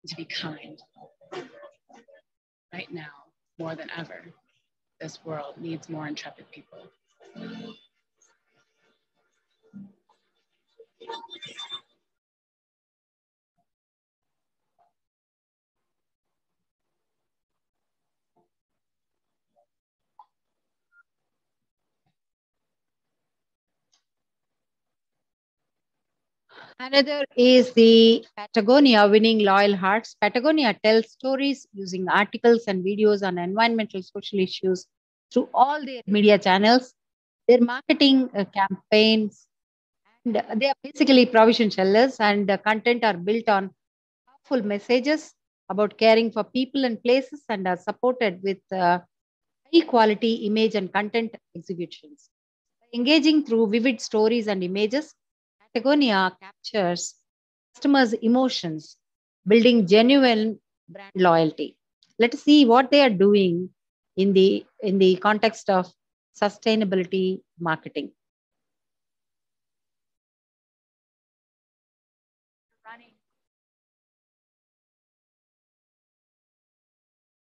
to be kind. Right now, more than ever, this world needs more intrepid people. Another is the Patagonia Winning Loyal Hearts. Patagonia tells stories using articles and videos on environmental social issues through all their media channels, their marketing uh, campaigns, and uh, they are basically provision sellers, and the content are built on powerful messages about caring for people and places and are supported with uh, high quality image and content executions. Engaging through vivid stories and images, Patagonia captures customers' emotions, building genuine brand loyalty. Let us see what they are doing in the in the context of sustainability marketing. running.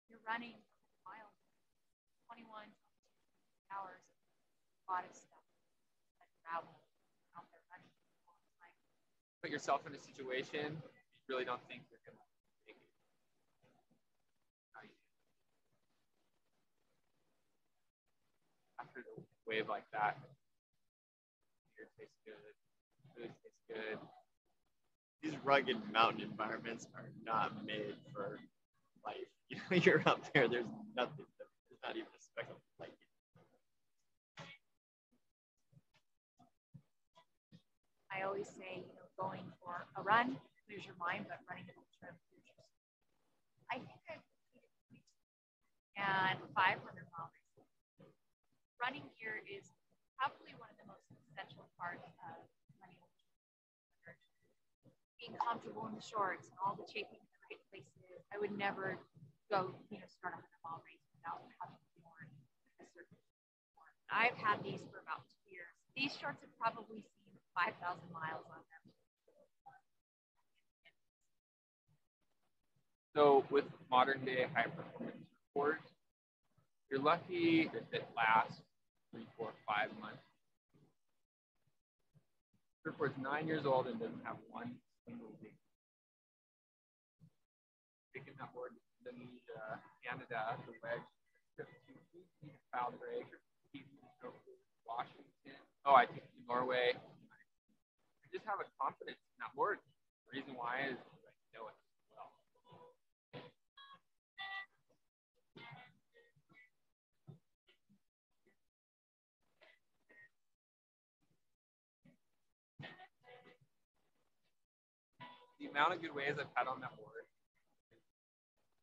You're running miles, 21 hours, a lot of stuff, and travel out there running a long time. Put yourself in a situation you really don't think you're gonna make it. After the wave like that, beer tastes good, food tastes good. these rugged mountain environments are not made for life. You know, you're up there. There's nothing. There's not even a speck of light. I always say, you know, going for a run clears your mind, but running ultra clears your. I think I've completed 22 and 500 mile races. Running gear is probably one of the most essential parts of running. Being comfortable in the shorts and all the chafing in the right places. I would never go, you know, start a 100 mile race without having worn a certain sport. I've had these for about two years. These shorts have probably seen 5,000 miles on them. So with modern day high performance sports, you're lucky if it lasts three, four, five months. Surfboard's nine years old and doesn't have one single ding. Taking that board to Indonesia, Canada, the wedge, Fiji, Washington. Oh, I think Norway. I just have a confidence in that board. The reason why is amount of good ways I've had on that board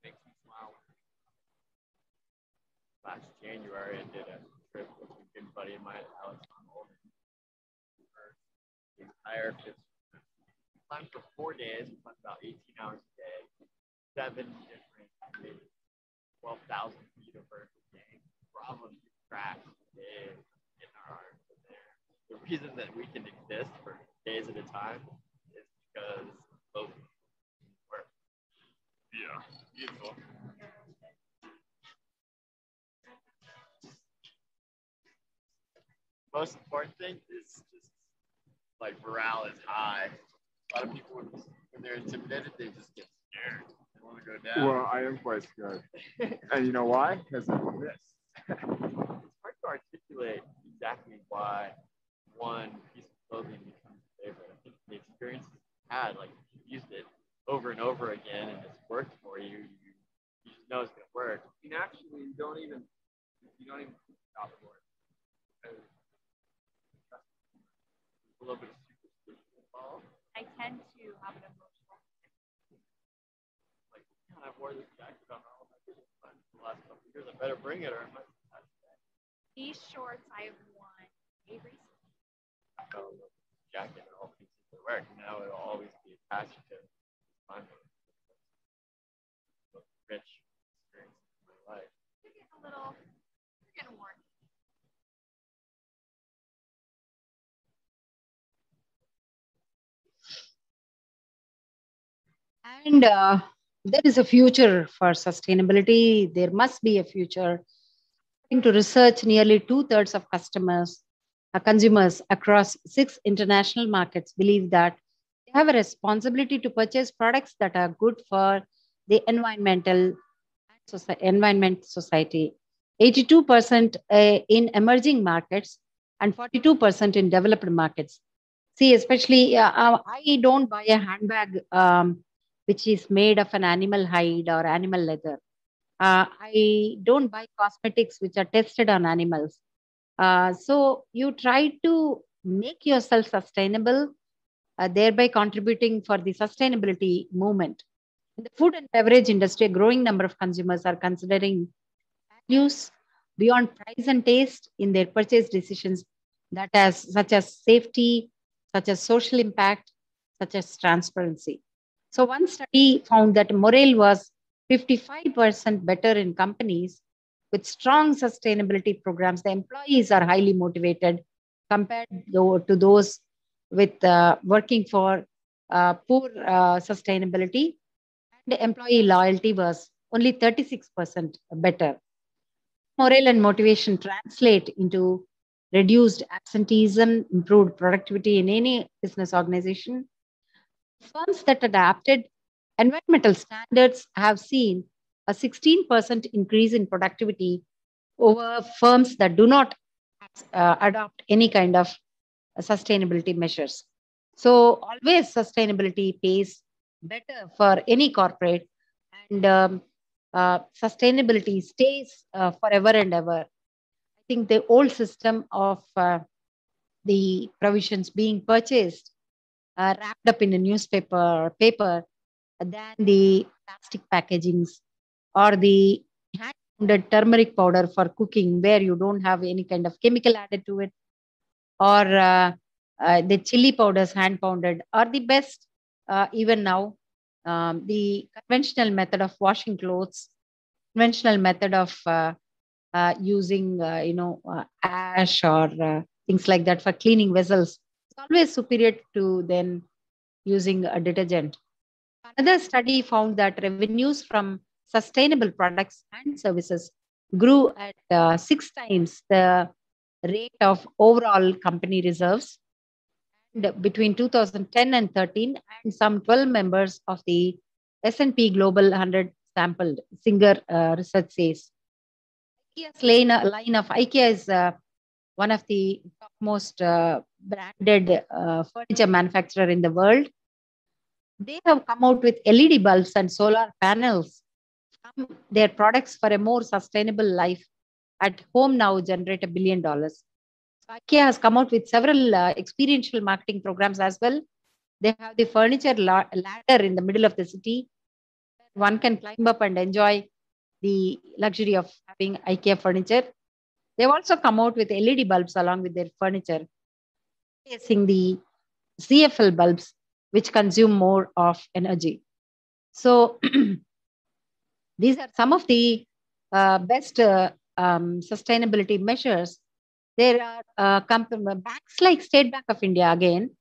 makes me smile. Last January, I did a trip with a good buddy of mine, Alex Honnold. For the entire Fitz. Climbed for four days. Climbed about 18 hours a day. Seven different maybe 12,000 feet of vertical gain. Problems, cracks, in our arms. there. The reason that we can exist for days at a time is because work. Yeah, beautiful. Most important thing is just like morale is high. A lot of people, when, when they're intimidated, they just get scared. They want to go down. Well, I am quite scared. and you know why? Because of this. it's hard to articulate exactly why one piece of clothing becomes a favorite. I think the experience had, like used it over and over again, and it's worked for you. You, you just know it's gonna work. And actually, you don't even you don't even think about the board. Because A little bit of superstition involved. I tend to have an emotional I've worn this jacket on all my business the last couple of years. I better bring it or I might have These shorts I've worn way recently. go with the jacket and all pieces of work. Now it'll always be attached to my rich experience in my life. You're getting a little, you're getting worn. And uh, there is a future for sustainability. There must be a future. According to research, nearly two thirds of customers, uh, consumers across six international markets believe that they have a responsibility to purchase products that are good for the environmental soci- environment society. 82% uh, in emerging markets and 42% in developed markets. See, especially uh, uh, I don't buy a handbag um, which is made of an animal hide or animal leather. Uh, I don't buy cosmetics which are tested on animals. Uh, so you try to make yourself sustainable, Uh, thereby contributing for the sustainability movement. In the food and beverage industry, a growing number of consumers are considering values beyond price and taste in their purchase decisions that as such as safety, such as social impact, such as transparency. So one study found that morale was 55% better in companies with strong sustainability programs. The employees are highly motivated compared to those with uh, working for uh, poor uh, sustainability. And employee loyalty was only 36% better. Morale and motivation translate into reduced absenteeism, improved productivity in any business organization. Firms that adapted environmental standards have seen a 16% increase in productivity over firms that do not uh, adopt any kind of sustainability measures. So, always sustainability pays better for any corporate, and um, uh, sustainability stays uh, forever and ever. I think the old system of uh, the provisions being purchased, uh, wrapped up in a newspaper or paper, than the plastic packagings or the hand turmeric powder for cooking, where you don't have any kind of chemical added to it, or uh, uh, the chili powders hand pounded, are the best uh, even now. Um, the conventional method of washing clothes, conventional method of uh, using, uh, you know, uh, ash or things like that for cleaning vessels, is always superior to then using a detergent. Another study found that revenues from sustainable products and services grew at six times the rate of overall company reserves. And between 2010 and 13, and some 12 members of the S&P Global 100 sampled, Singer uh, research says. IKEA's line, line of IKEA is uh, one of the most uh, branded uh, furniture manufacturer in the world. They have come out with LED bulbs and solar panels from their products for a more sustainable life at home now generate a billion dollars. IKEA has come out with several uh, experiential marketing programs as well. They have the furniture la- ladder in the middle of the city. One can climb up and enjoy the luxury of having IKEA furniture. They've also come out with LED bulbs along with their furniture, replacing the CFL bulbs, which consume more of energy. So these are some of the uh, best uh, um, sustainability measures. There are uh, banks like State Bank of India again,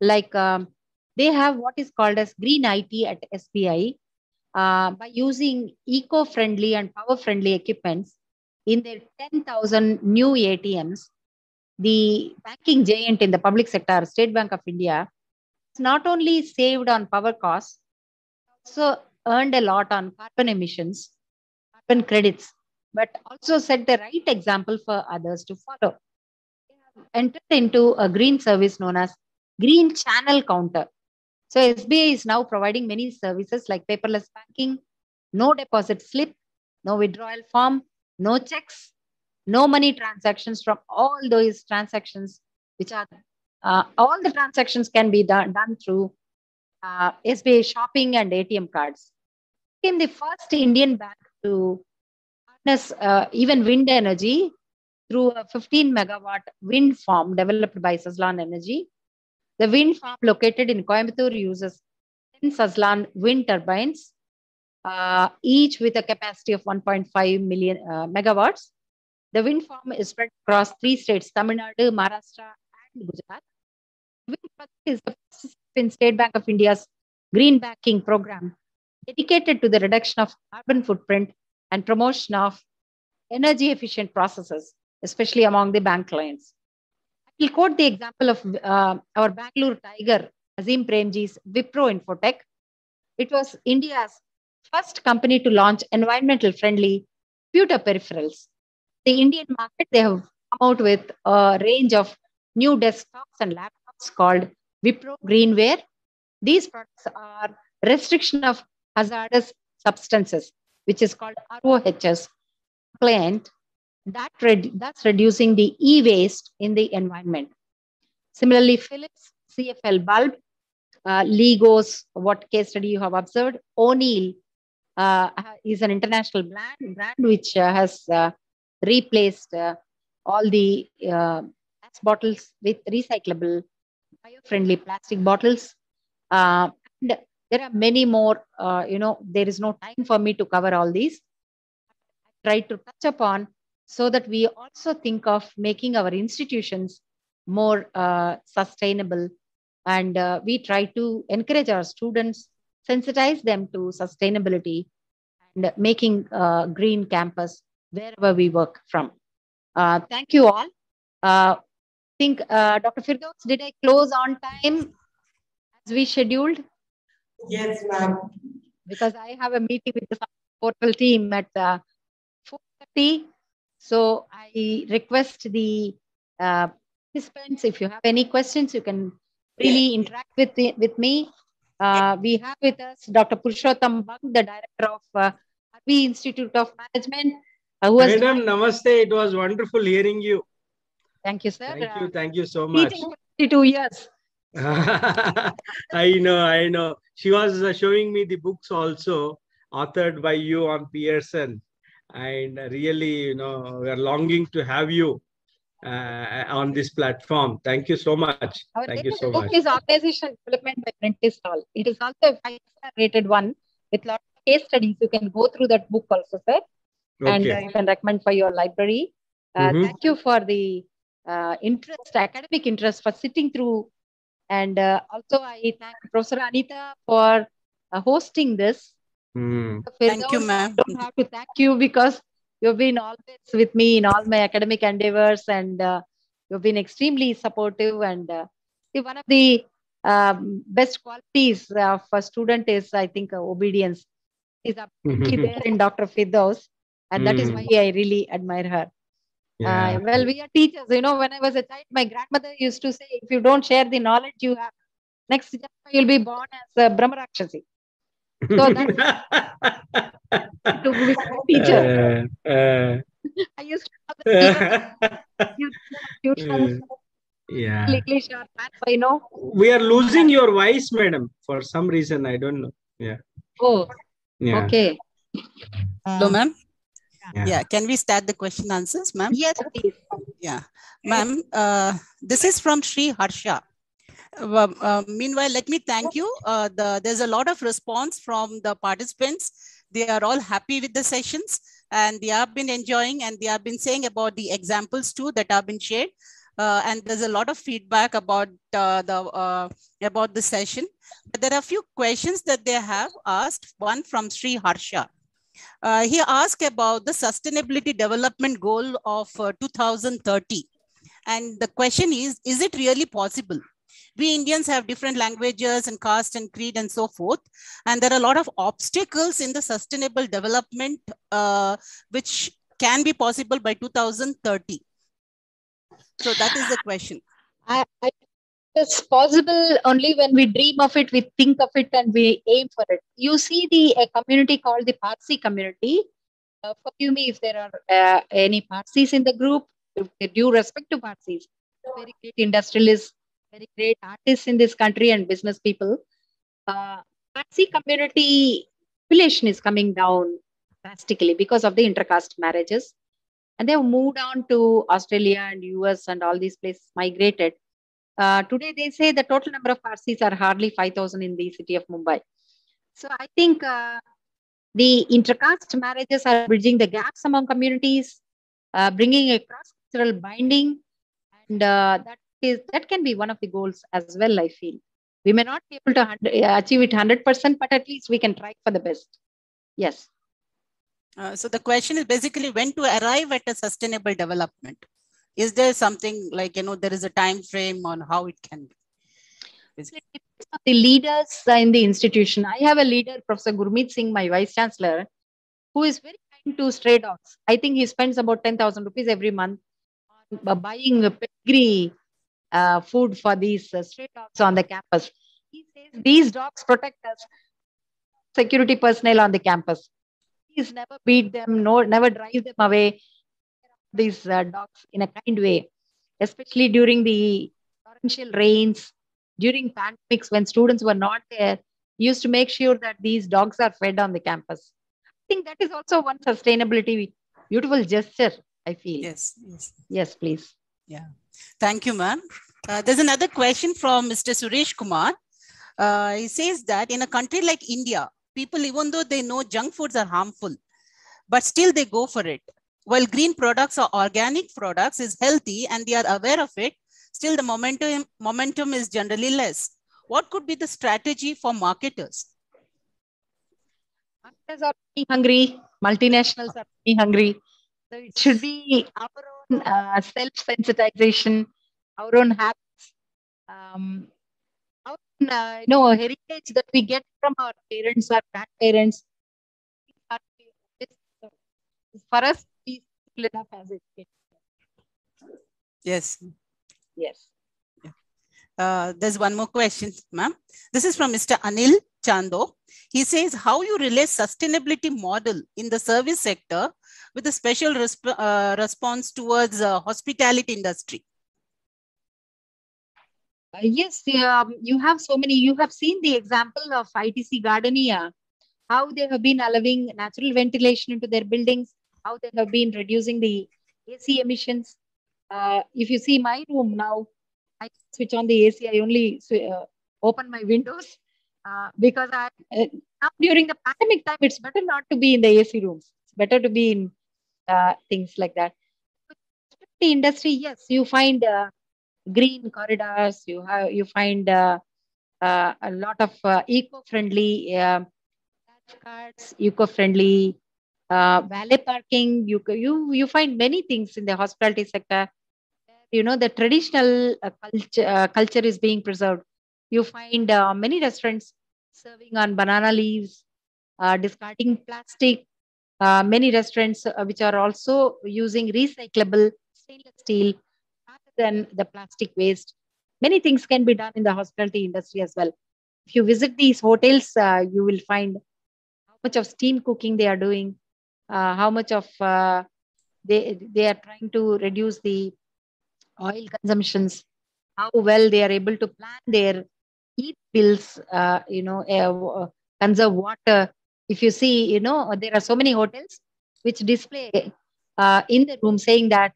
like um, they have what is called as green IT at SBI. Uh, by using eco-friendly and power-friendly equipments in their 10,000 new ATMs, the banking giant in the public sector, State Bank of India, not only saved on power costs, also earned a lot on carbon emissions, carbon credits, but also set the right example for others to follow. Entered into a green service known as Green Channel Counter. So SBI is now providing many services like paperless banking, no deposit slip, no withdrawal form, no checks, no money transactions from all those transactions, which are uh, all the transactions can be done, done through uh, SBI shopping and ATM cards. became the first Indian bank to uh, even wind energy through a 15 megawatt wind farm developed by Suzlon Energy. The wind farm located in Coimbatore uses 10 Suzlon wind turbines, uh, each with a capacity of 1.5 million uh, megawatts. The wind farm is spread across three states, Tamil Nadu, Maharashtra, and Gujarat. Wind project is the first in State Bank of India's green banking program dedicated to the reduction of carbon footprint and promotion of energy efficient processes, especially among the bank clients. I will quote the example of uh, our Bangalore Tiger, Azim Premji's Wipro Infotech. It was India's first company to launch environmental friendly computer peripherals. The Indian market, they have come out with a range of new desktops and laptops called Wipro Greenware. These products are restriction of hazardous substances, which is called ROHS plant, that redu- that's reducing the e-waste in the environment. Similarly, Philips CFL bulb, uh, Legos, what case study you have observed, O'Neill uh, is an international brand, brand which uh, has uh, replaced uh, all the uh, glass bottles with recyclable, bio-friendly plastic bottles. Uh, and there are many more, uh, you know, there is no time for me to cover all these. I try to touch upon so that we also think of making our institutions more uh, sustainable. And uh, we try to encourage our students, sensitize them to sustainability and making uh, green campus wherever we work from. Uh, thank you all. I think, uh, Dr. Firdoos, did I close on time as we scheduled? Yes, ma'am. Because I have a meeting with the portal team at uh, 4.30. So I request the uh, participants, if you have any questions, you can really interact with, the, with me. Uh, we have with us Dr. Purushottam Bung, the director of uh, RV Institute of Management, uh, who has Madam, namaste. It was wonderful hearing you. Thank you, sir. Thank Uh, you. Thank you so much. teaching for 22 years. I know, I know. She was uh, showing me the books also, authored by you on Pearson. And really, you know, we are longing to have you uh, on this platform. Thank you so much. Our Thank you so book much. is Organization Development by Prentice Hall. It is also a five-star rated one with lot of case studies. You can go through that book also, sir. And uh, you can recommend for your library. Uh, Mhm. Thank you for the uh, interest, academic interest for sitting through. And uh, also I thank Professor Anita for uh, hosting this. Hmm. Thank you, ma'am. I don't have to thank you because you've been always with me in all my academic endeavors and uh, you've been extremely supportive. And uh, one of the um, best qualities of a student is, I think, uh, obedience. Is absolutely there in Dr. Firdoos. And that is Mm. why I really admire her. Yeah. Uh, well, we are teachers. You know, when I was a child, my grandmother used to say, if you don't share the knowledge you have, next janma you'll be born as a Brahmarakshasi. So that's to become a teacher. Uh, uh, I used to have the tuition, yeah. English or maths, you know. We are losing your voice, madam, for some reason. I don't know. Yeah. Oh, Yeah. okay. Hello, ma'am. Yeah. Yeah, can we start the question answers, ma'am? Yes, please. Yeah, ma'am. Uh, this is from Sri Harsha. Uh, uh, meanwhile, let me thank you. Uh, the, there's a lot of response from the participants. They are all happy with the sessions and they have been enjoying and they have been saying about the examples too that have been shared. Uh, and there's a lot of feedback about uh, the uh, about the session. But there are a few questions that they have asked. One from Sri Harsha. Uh, he asked about the sustainability development goal of uh, 2030. And the question is, is it really possible? We Indians have different languages and caste and creed and so forth. And there are a lot of obstacles in the sustainable development, uh, which can be possible by 2030. So that is the question. I, I it's possible only when we dream of it, we think of it, and we aim for it. You see the a community called the Parsi community. Uh, forgive me if there are uh, any Parsis in the group. With due respect to Parsis, very great industrialists, very great artists in this country and business people. Uh, Parsi community population is coming down drastically because of the intercaste marriages. And they have moved on to Australia and US and all these places migrated. Uh, today, they say the total number of Parsis are hardly 5,000 in the city of Mumbai. So I think uh, the intercaste marriages are bridging the gaps among communities, uh, bringing a cross-cultural binding, and uh, that is that can be one of the goals as well. I feel we may not be able to achieve it 100%, but at least we can try for the best. Yes. Uh, so the question is basically when to arrive at a sustainable development. Is there something like, you know, there is a time frame on how it can be? The leaders in the institution. I have a leader, Professor Gurmeet Singh, my vice chancellor, who is very kind to stray dogs. I think he spends about 10,000 rupees every month on buying pedigree uh, food for these uh, stray dogs on the campus. He says these dogs protect us, security personnel on the campus please never beat them, no, never drive them away. These uh, dogs in a kind way, especially during the torrential rains, during pandemics when students were not there, used to make sure that these dogs are fed on the campus. I think that is also one sustainability, beautiful gesture, I feel. Yes, yes. Yes, please. Yeah. Thank you, ma'am. Uh, there's another question from Mr. Suresh Kumar. Uh, he says that in a country like India, people, even though they know junk foods are harmful, but still they go for it. While green products or organic products is healthy and they are aware of it, still the momentum, momentum is generally less. What could be the strategy for marketers? Marketers are pretty hungry, multinationals are pretty hungry. So it should be our own uh, self-sensitization, our own habits, um, uh, you know heritage that we get from our parents or grandparents for us enough as it is. yes. Yes uh, there's one more question ma'am. This is from mr anil chando. He says how you relate sustainability model in the service sector with a special resp uh, response towards uh, hospitality industry? Uh, yes, um, you have so many. You have seen the example of ITC Gardenia, how they have been allowing natural ventilation into their buildings, how they have been reducing the AC emissions. Uh, if you see my room now, I switch on the AC. I only uh, open my windows uh, because I, uh, now during the pandemic time, it's better not to be in the AC rooms. It's better to be in uh, things like that. The industry, yes, you find green corridors. You have you find uh, uh, a lot of uh, eco-friendly uh, cards, eco-friendly uh, valet parking. You you you find many things in the hospitality sector. You know the traditional uh, culture uh, culture is being preserved. You find many restaurants serving on banana leaves, discarding plastic. many restaurants which are also using recyclable stainless steel rather than the plastic waste. Many things can be done in the hospitality industry as well. If you visit these hotels, uh, you will find how much of steam cooking they are doing, uh, how much of uh, they they are trying to reduce the oil consumptions, how well they are able to plan their heat bills, uh, you know, uh, conserve water. If you see, you know, there are so many hotels which display uh, in the room saying that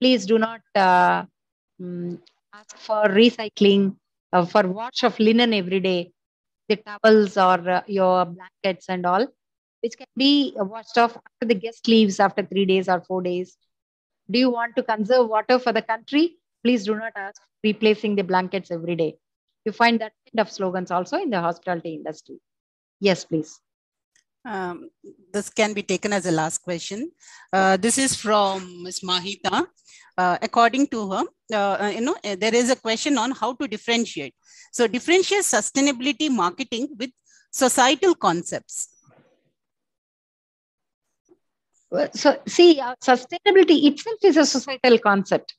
please do not um, ask for recycling, uh, for wash of linen every day, the towels or uh, your blankets and all, which can be washed off after the guest leaves after three days or four days. Do you want to conserve water for the country? Please do not ask replacing the blankets every day. You find that kind of slogans also in the hospitality industry. Yes, please. Um, this can be taken as a last question. Uh, this is from Ms. Mahita. Uh, according to her, uh, uh, you know, uh, there is a question on how to differentiate. So differentiate sustainability marketing with societal concepts. So see, uh, sustainability itself is a societal concept.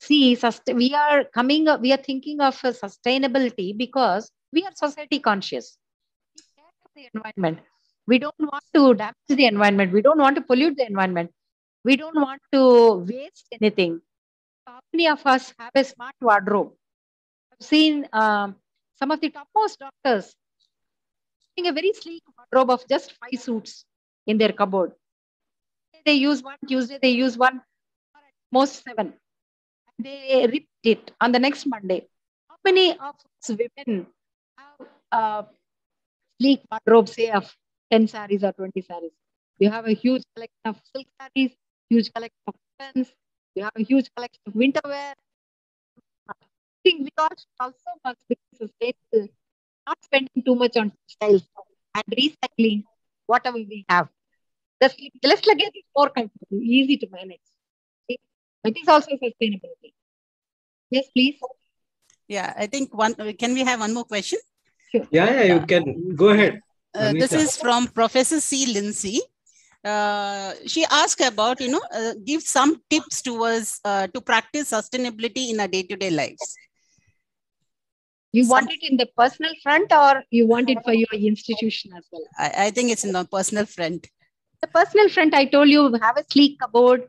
See, we are coming, we are thinking of sustainability because we are society conscious. We care for the environment. We don't want to damage the environment. We don't want to pollute the environment. We don't want to waste anything. How many of us have a smart wardrobe? I've seen um, some of the topmost doctors having a very sleek wardrobe of just five suits in their cupboard. They use one, Tuesday they use one, most seven. They repeat it on the next Monday. How many of us women have a sleek wardrobe, say, of 10 saris or 20 saris? You have a huge collection of silk saris, huge collection of cottons, you have a huge collection of winter wear. I think we also must be sustainable, not spending too much on textiles and recycling whatever we have. The less luggage is more comfortable, easy to manage. It is also sustainability. Yes, please. Yeah, I think one. Can we have one more question? Sure. Yeah, yeah, you can go ahead. Uh, this is from Professor C. Lindsay. Uh, she asked about, you know, uh, give some tips towards uh, to practice sustainability in our day-to-day lives. You want it in the personal front or you want it for your institution as well? I, I think it's in the personal front. The personal front, I told you, have a sleek cupboard,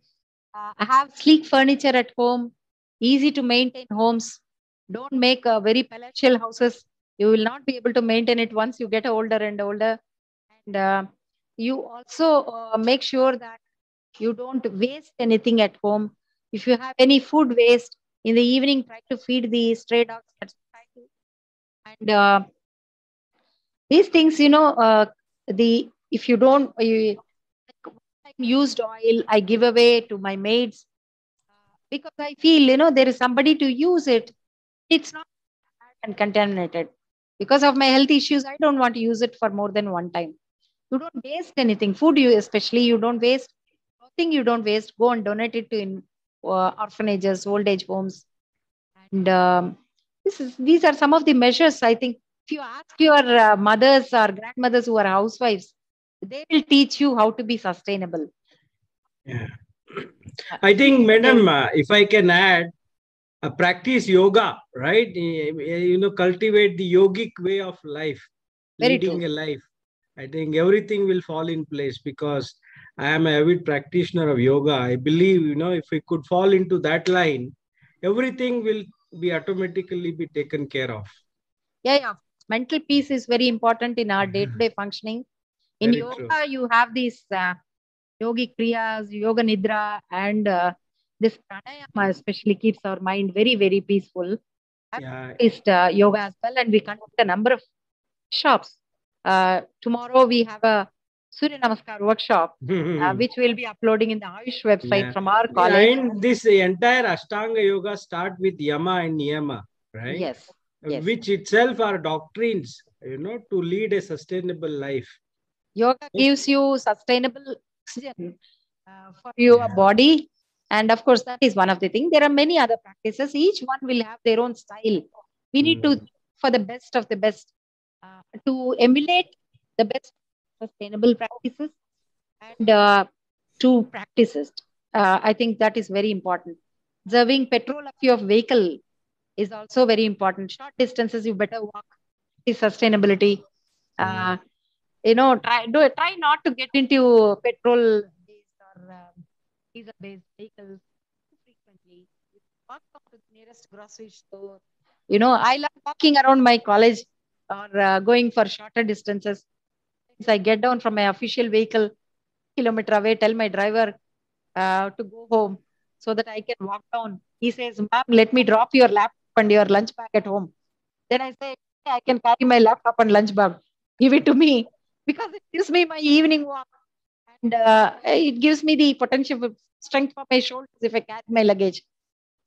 uh, have sleek furniture at home, easy to maintain homes. Don't make uh, very palatial houses. You will not be able to maintain it once you get older and older. And uh, you also uh, make sure that you don't waste anything at home. If you have any food waste in the evening, try to feed the stray dogs. And uh, these things, you know, uh, the if you don't, you, used oil I give away to my maids because I feel, you know, there is somebody to use it. It's not and contaminated. Because of my health issues, I don't want to use it for more than one time. You don't waste anything. Food, you especially, you don't waste. Nothing you don't waste. Go and donate it to in uh, orphanages, old age homes. And um, this is these are some of the measures. I think if you ask your uh, mothers or grandmothers who are housewives, they will teach you how to be sustainable. Yeah. I think, madam, uh, if I can add, uh, practice yoga, right? You know, cultivate the yogic way of life, Very leading true. a life. I think everything will fall in place because I am a avid practitioner of yoga. I believe, you know, if we could fall into that line, everything will be automatically be taken care of. Yeah, yeah. Mental peace is very important in our day-to-day functioning. In Very yoga, true. you have these uh, yogic kriyas, yoga nidra, and uh, this pranayama especially keeps our mind very, very peaceful. I've Yeah. practiced uh, yoga as well, and we conduct a number of shops. Uh, tomorrow we have a Surya Namaskar workshop, uh, which we'll be uploading in the Ayush website Yeah. from our Yeah, college. and this entire Ashtanga yoga start with yama and niyama, right? Yes, yes. Which itself are doctrines, you know, to lead a sustainable life. Yoga gives you sustainable oxygen uh, for your body. And of course, that is one of the things. There are many other practices. Each one will have their own style. We need to, for the best of the best, uh, to emulate the best sustainable practices and uh, to practice it. Uh, I think that is very important. Observing petrol of your vehicle is also very important. Short distances, you better walk. Is sustainability. Uh, you know, try do try not to get into petrol based or um, diesel based vehicles frequently. Walk to the nearest grocery store. You know, I love walking around my college or uh, going for shorter distances. Once I get down from my official vehicle, kilometer away, tell my driver uh, to go home so that I can walk down. He says, Ma'am, let me drop your laptop and your lunch bag at home. Then I say, I can carry my laptop and lunch bag. Give it to me because it gives me my evening walk and uh, it gives me the potential strength for my shoulders if I carry my luggage.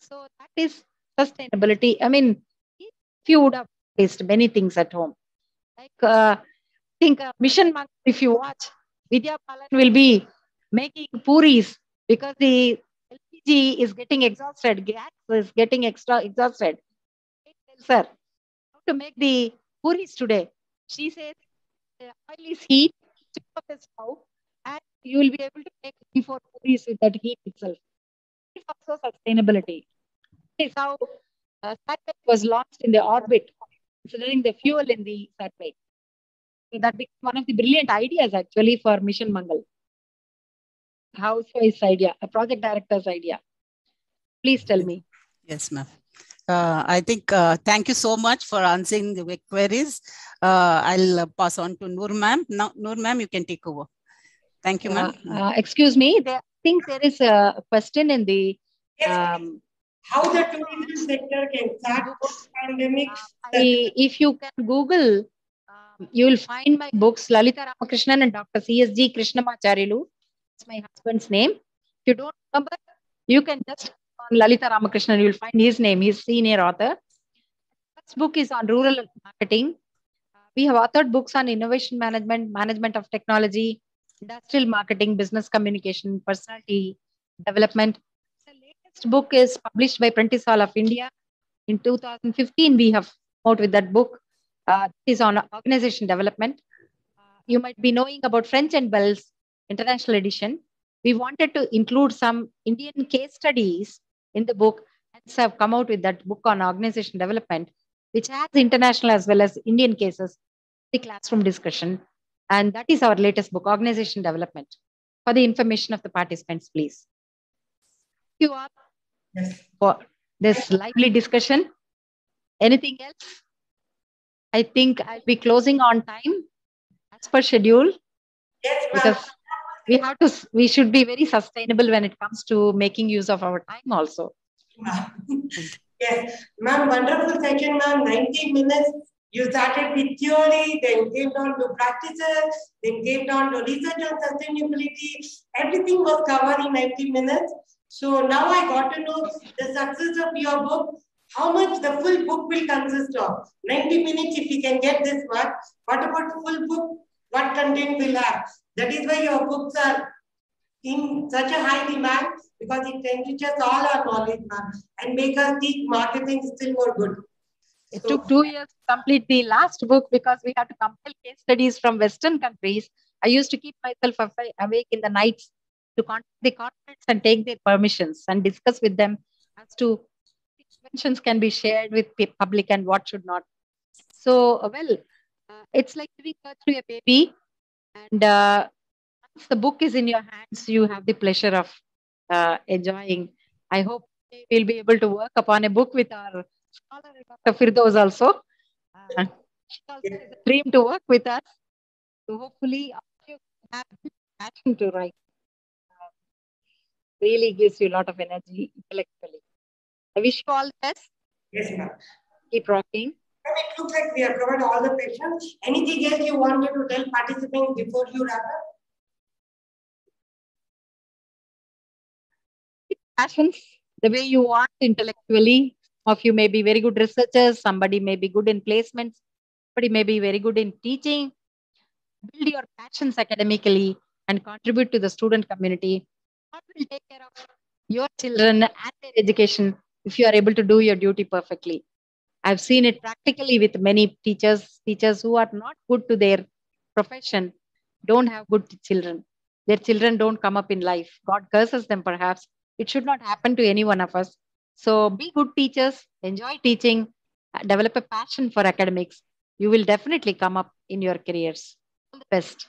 So that is sustainability. I mean, if you would have faced many things at home, like uh, think uh, Mission Mangal, if you watch, Vidya Balan will be making puris because the LPG is getting exhausted, gas is getting extra exhausted. Her how to make the puris today. She says the oil is heat, tip of the stove, and you will be able to make three, four puris with that heat itself. It's also sustainability. It's how uh, satellite was launched in the orbit, considering the fuel in the satellite. So that became one of the brilliant ideas actually for Mission Mangal. Housewife's idea, a project director's idea. Please tell me. Yes, ma'am. Uh, I think uh, thank you so much for answering the queries. Uh, I'll pass on to Noor ma'am. Now, Noor ma'am, you can take over. Thank you, ma'am. Uh, excuse me. There, I think there is a question in the. Um, How the tourism sector can start post-pandemic? I, if you can Google, um, you will find my books, Lalitha Ramakrishnan and Dr. C.S.G. Krishnamacharyalu. That's my husband's name. If you don't remember, you can just on Lalitha Ramakrishnan, you will find his name. He's senior author. This book is on rural marketing. We have authored books on innovation management, management of technology, industrial marketing, business communication, personality development. The latest book is published by Prentice Hall of India. In 2015, we have out with that book. Uh, on organization development. Uh, you might be knowing about French and Bell's International Edition. We wanted to include some Indian case studies in the book and so have come out with that book on organization development, which has international as well as Indian cases, the classroom discussion. And that is our latest book, Organization Development. For the information of the participants, please. Thank you all Yes. for this lively discussion. Anything else? I think I'll be closing on time as per schedule Yes, ma'am. because we have to, we should be very sustainable when it comes to making use of our time also. Yes, ma'am, wonderful session, ma'am. 90 minutes. You started with theory, then came down to practices, then came down to research on sustainability. Everything was covered in 90 minutes. So now I got to know the success of your book, how much the full book will consist of. 90 minutes, if you can get this much, what about full book? What content will have? That is why your books are in such a high demand because it enriches all our knowledge, and make us teach marketing still more good. It took two years to complete the last book because we had to compile case studies from Western countries. I used to keep myself awake in the nights to contact the corporates and take their permissions and discuss with them as to which mentions can be shared with the public and what should not. So, well, uh, it's like giving birth to a baby. And uh, once the book is in your hands, you have the pleasure of uh, enjoying. I hope we'll be able to work upon a book with our scholar Dr. Firdoos also. Uh, she also has a dream to work with us. So hopefully, you have this passion to write. Uh, really gives you a lot of energy intellectually. I wish you all the best. Yes, ma'am. Keep rocking. It looks like we have covered all the questions. Anything else you wanted to tell participants before you wrap up? passions the way you want intellectually. Of you may be very good researchers, somebody may be good in placements, somebody may be very good in teaching. Build your passions academically and contribute to the student community. God will take care of your children and their education if you are able to do your duty perfectly. I've seen it practically with many teachers, teachers who are not good to their profession, don't have good children. Their children don't come up in life. God curses them perhaps. It should not happen to any one of us. So be good teachers, enjoy teaching, uh, develop a passion for academics. You will definitely come up in your careers. All the best.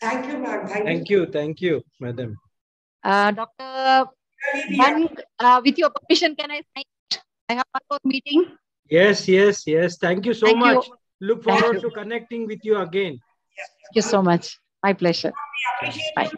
Thank you, ma'am. Thank, Thank you. Thank you, madam. Uh, Dr. Bung, uh, with your permission, can I sign? Out? I have one more meeting. Yes, yes, yes. Thank you so Thank you. much. Look forward to connecting with you again. Thank you so much. My pleasure. We appreciate Bye.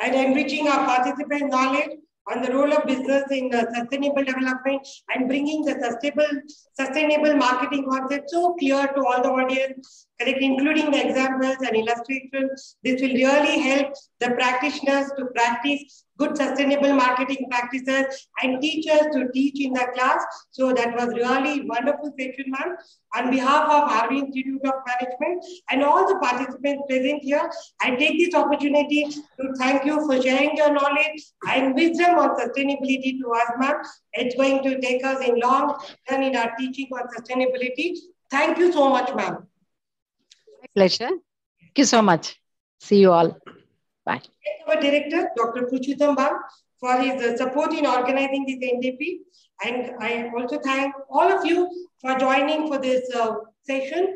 and enriching our participant knowledge on the role of business in uh, sustainable development and bringing the sustainable sustainable marketing concept so clear to all the audience, correct, including the examples and illustrations. This will really help the practitioners to practice good sustainable marketing practices and teachers to teach in the class. So that was really wonderful session, ma'am. On behalf of RV Institute of Management and all the participants present here, I take this opportunity to thank you for sharing your knowledge and wisdom on sustainability to us, ma'am. It's going to take us in long run in our teaching on sustainability. Thank you so much, ma'am. My pleasure. Thank you so much. See you all. Bye. Thank our director, Dr. Purushottam Bung, for his support in organizing this MDP. And I also thank all of you for joining for this uh, session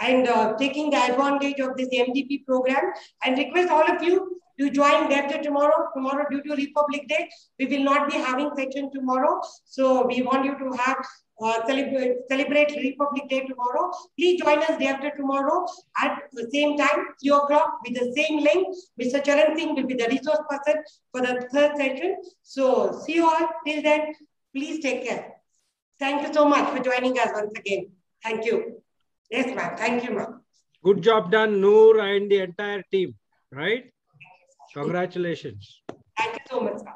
and uh, taking the advantage of this MDP program and request all of you to join after tomorrow. Tomorrow, due to Republic Day, we will not be having session tomorrow. So we want you to have uh, celebrate, celebrate Republic Day tomorrow. Please join us day after tomorrow at the same time, 3 o'clock with the same link. Mr. Charan Singh will be the resource person for the third session. So see you all. Till then, please take care. Thank you so much for joining us once again. Thank you. Yes, ma'am. Thank you, ma'am. Good job done, Noor and the entire team, right? Congratulations. Thank you so much, sir.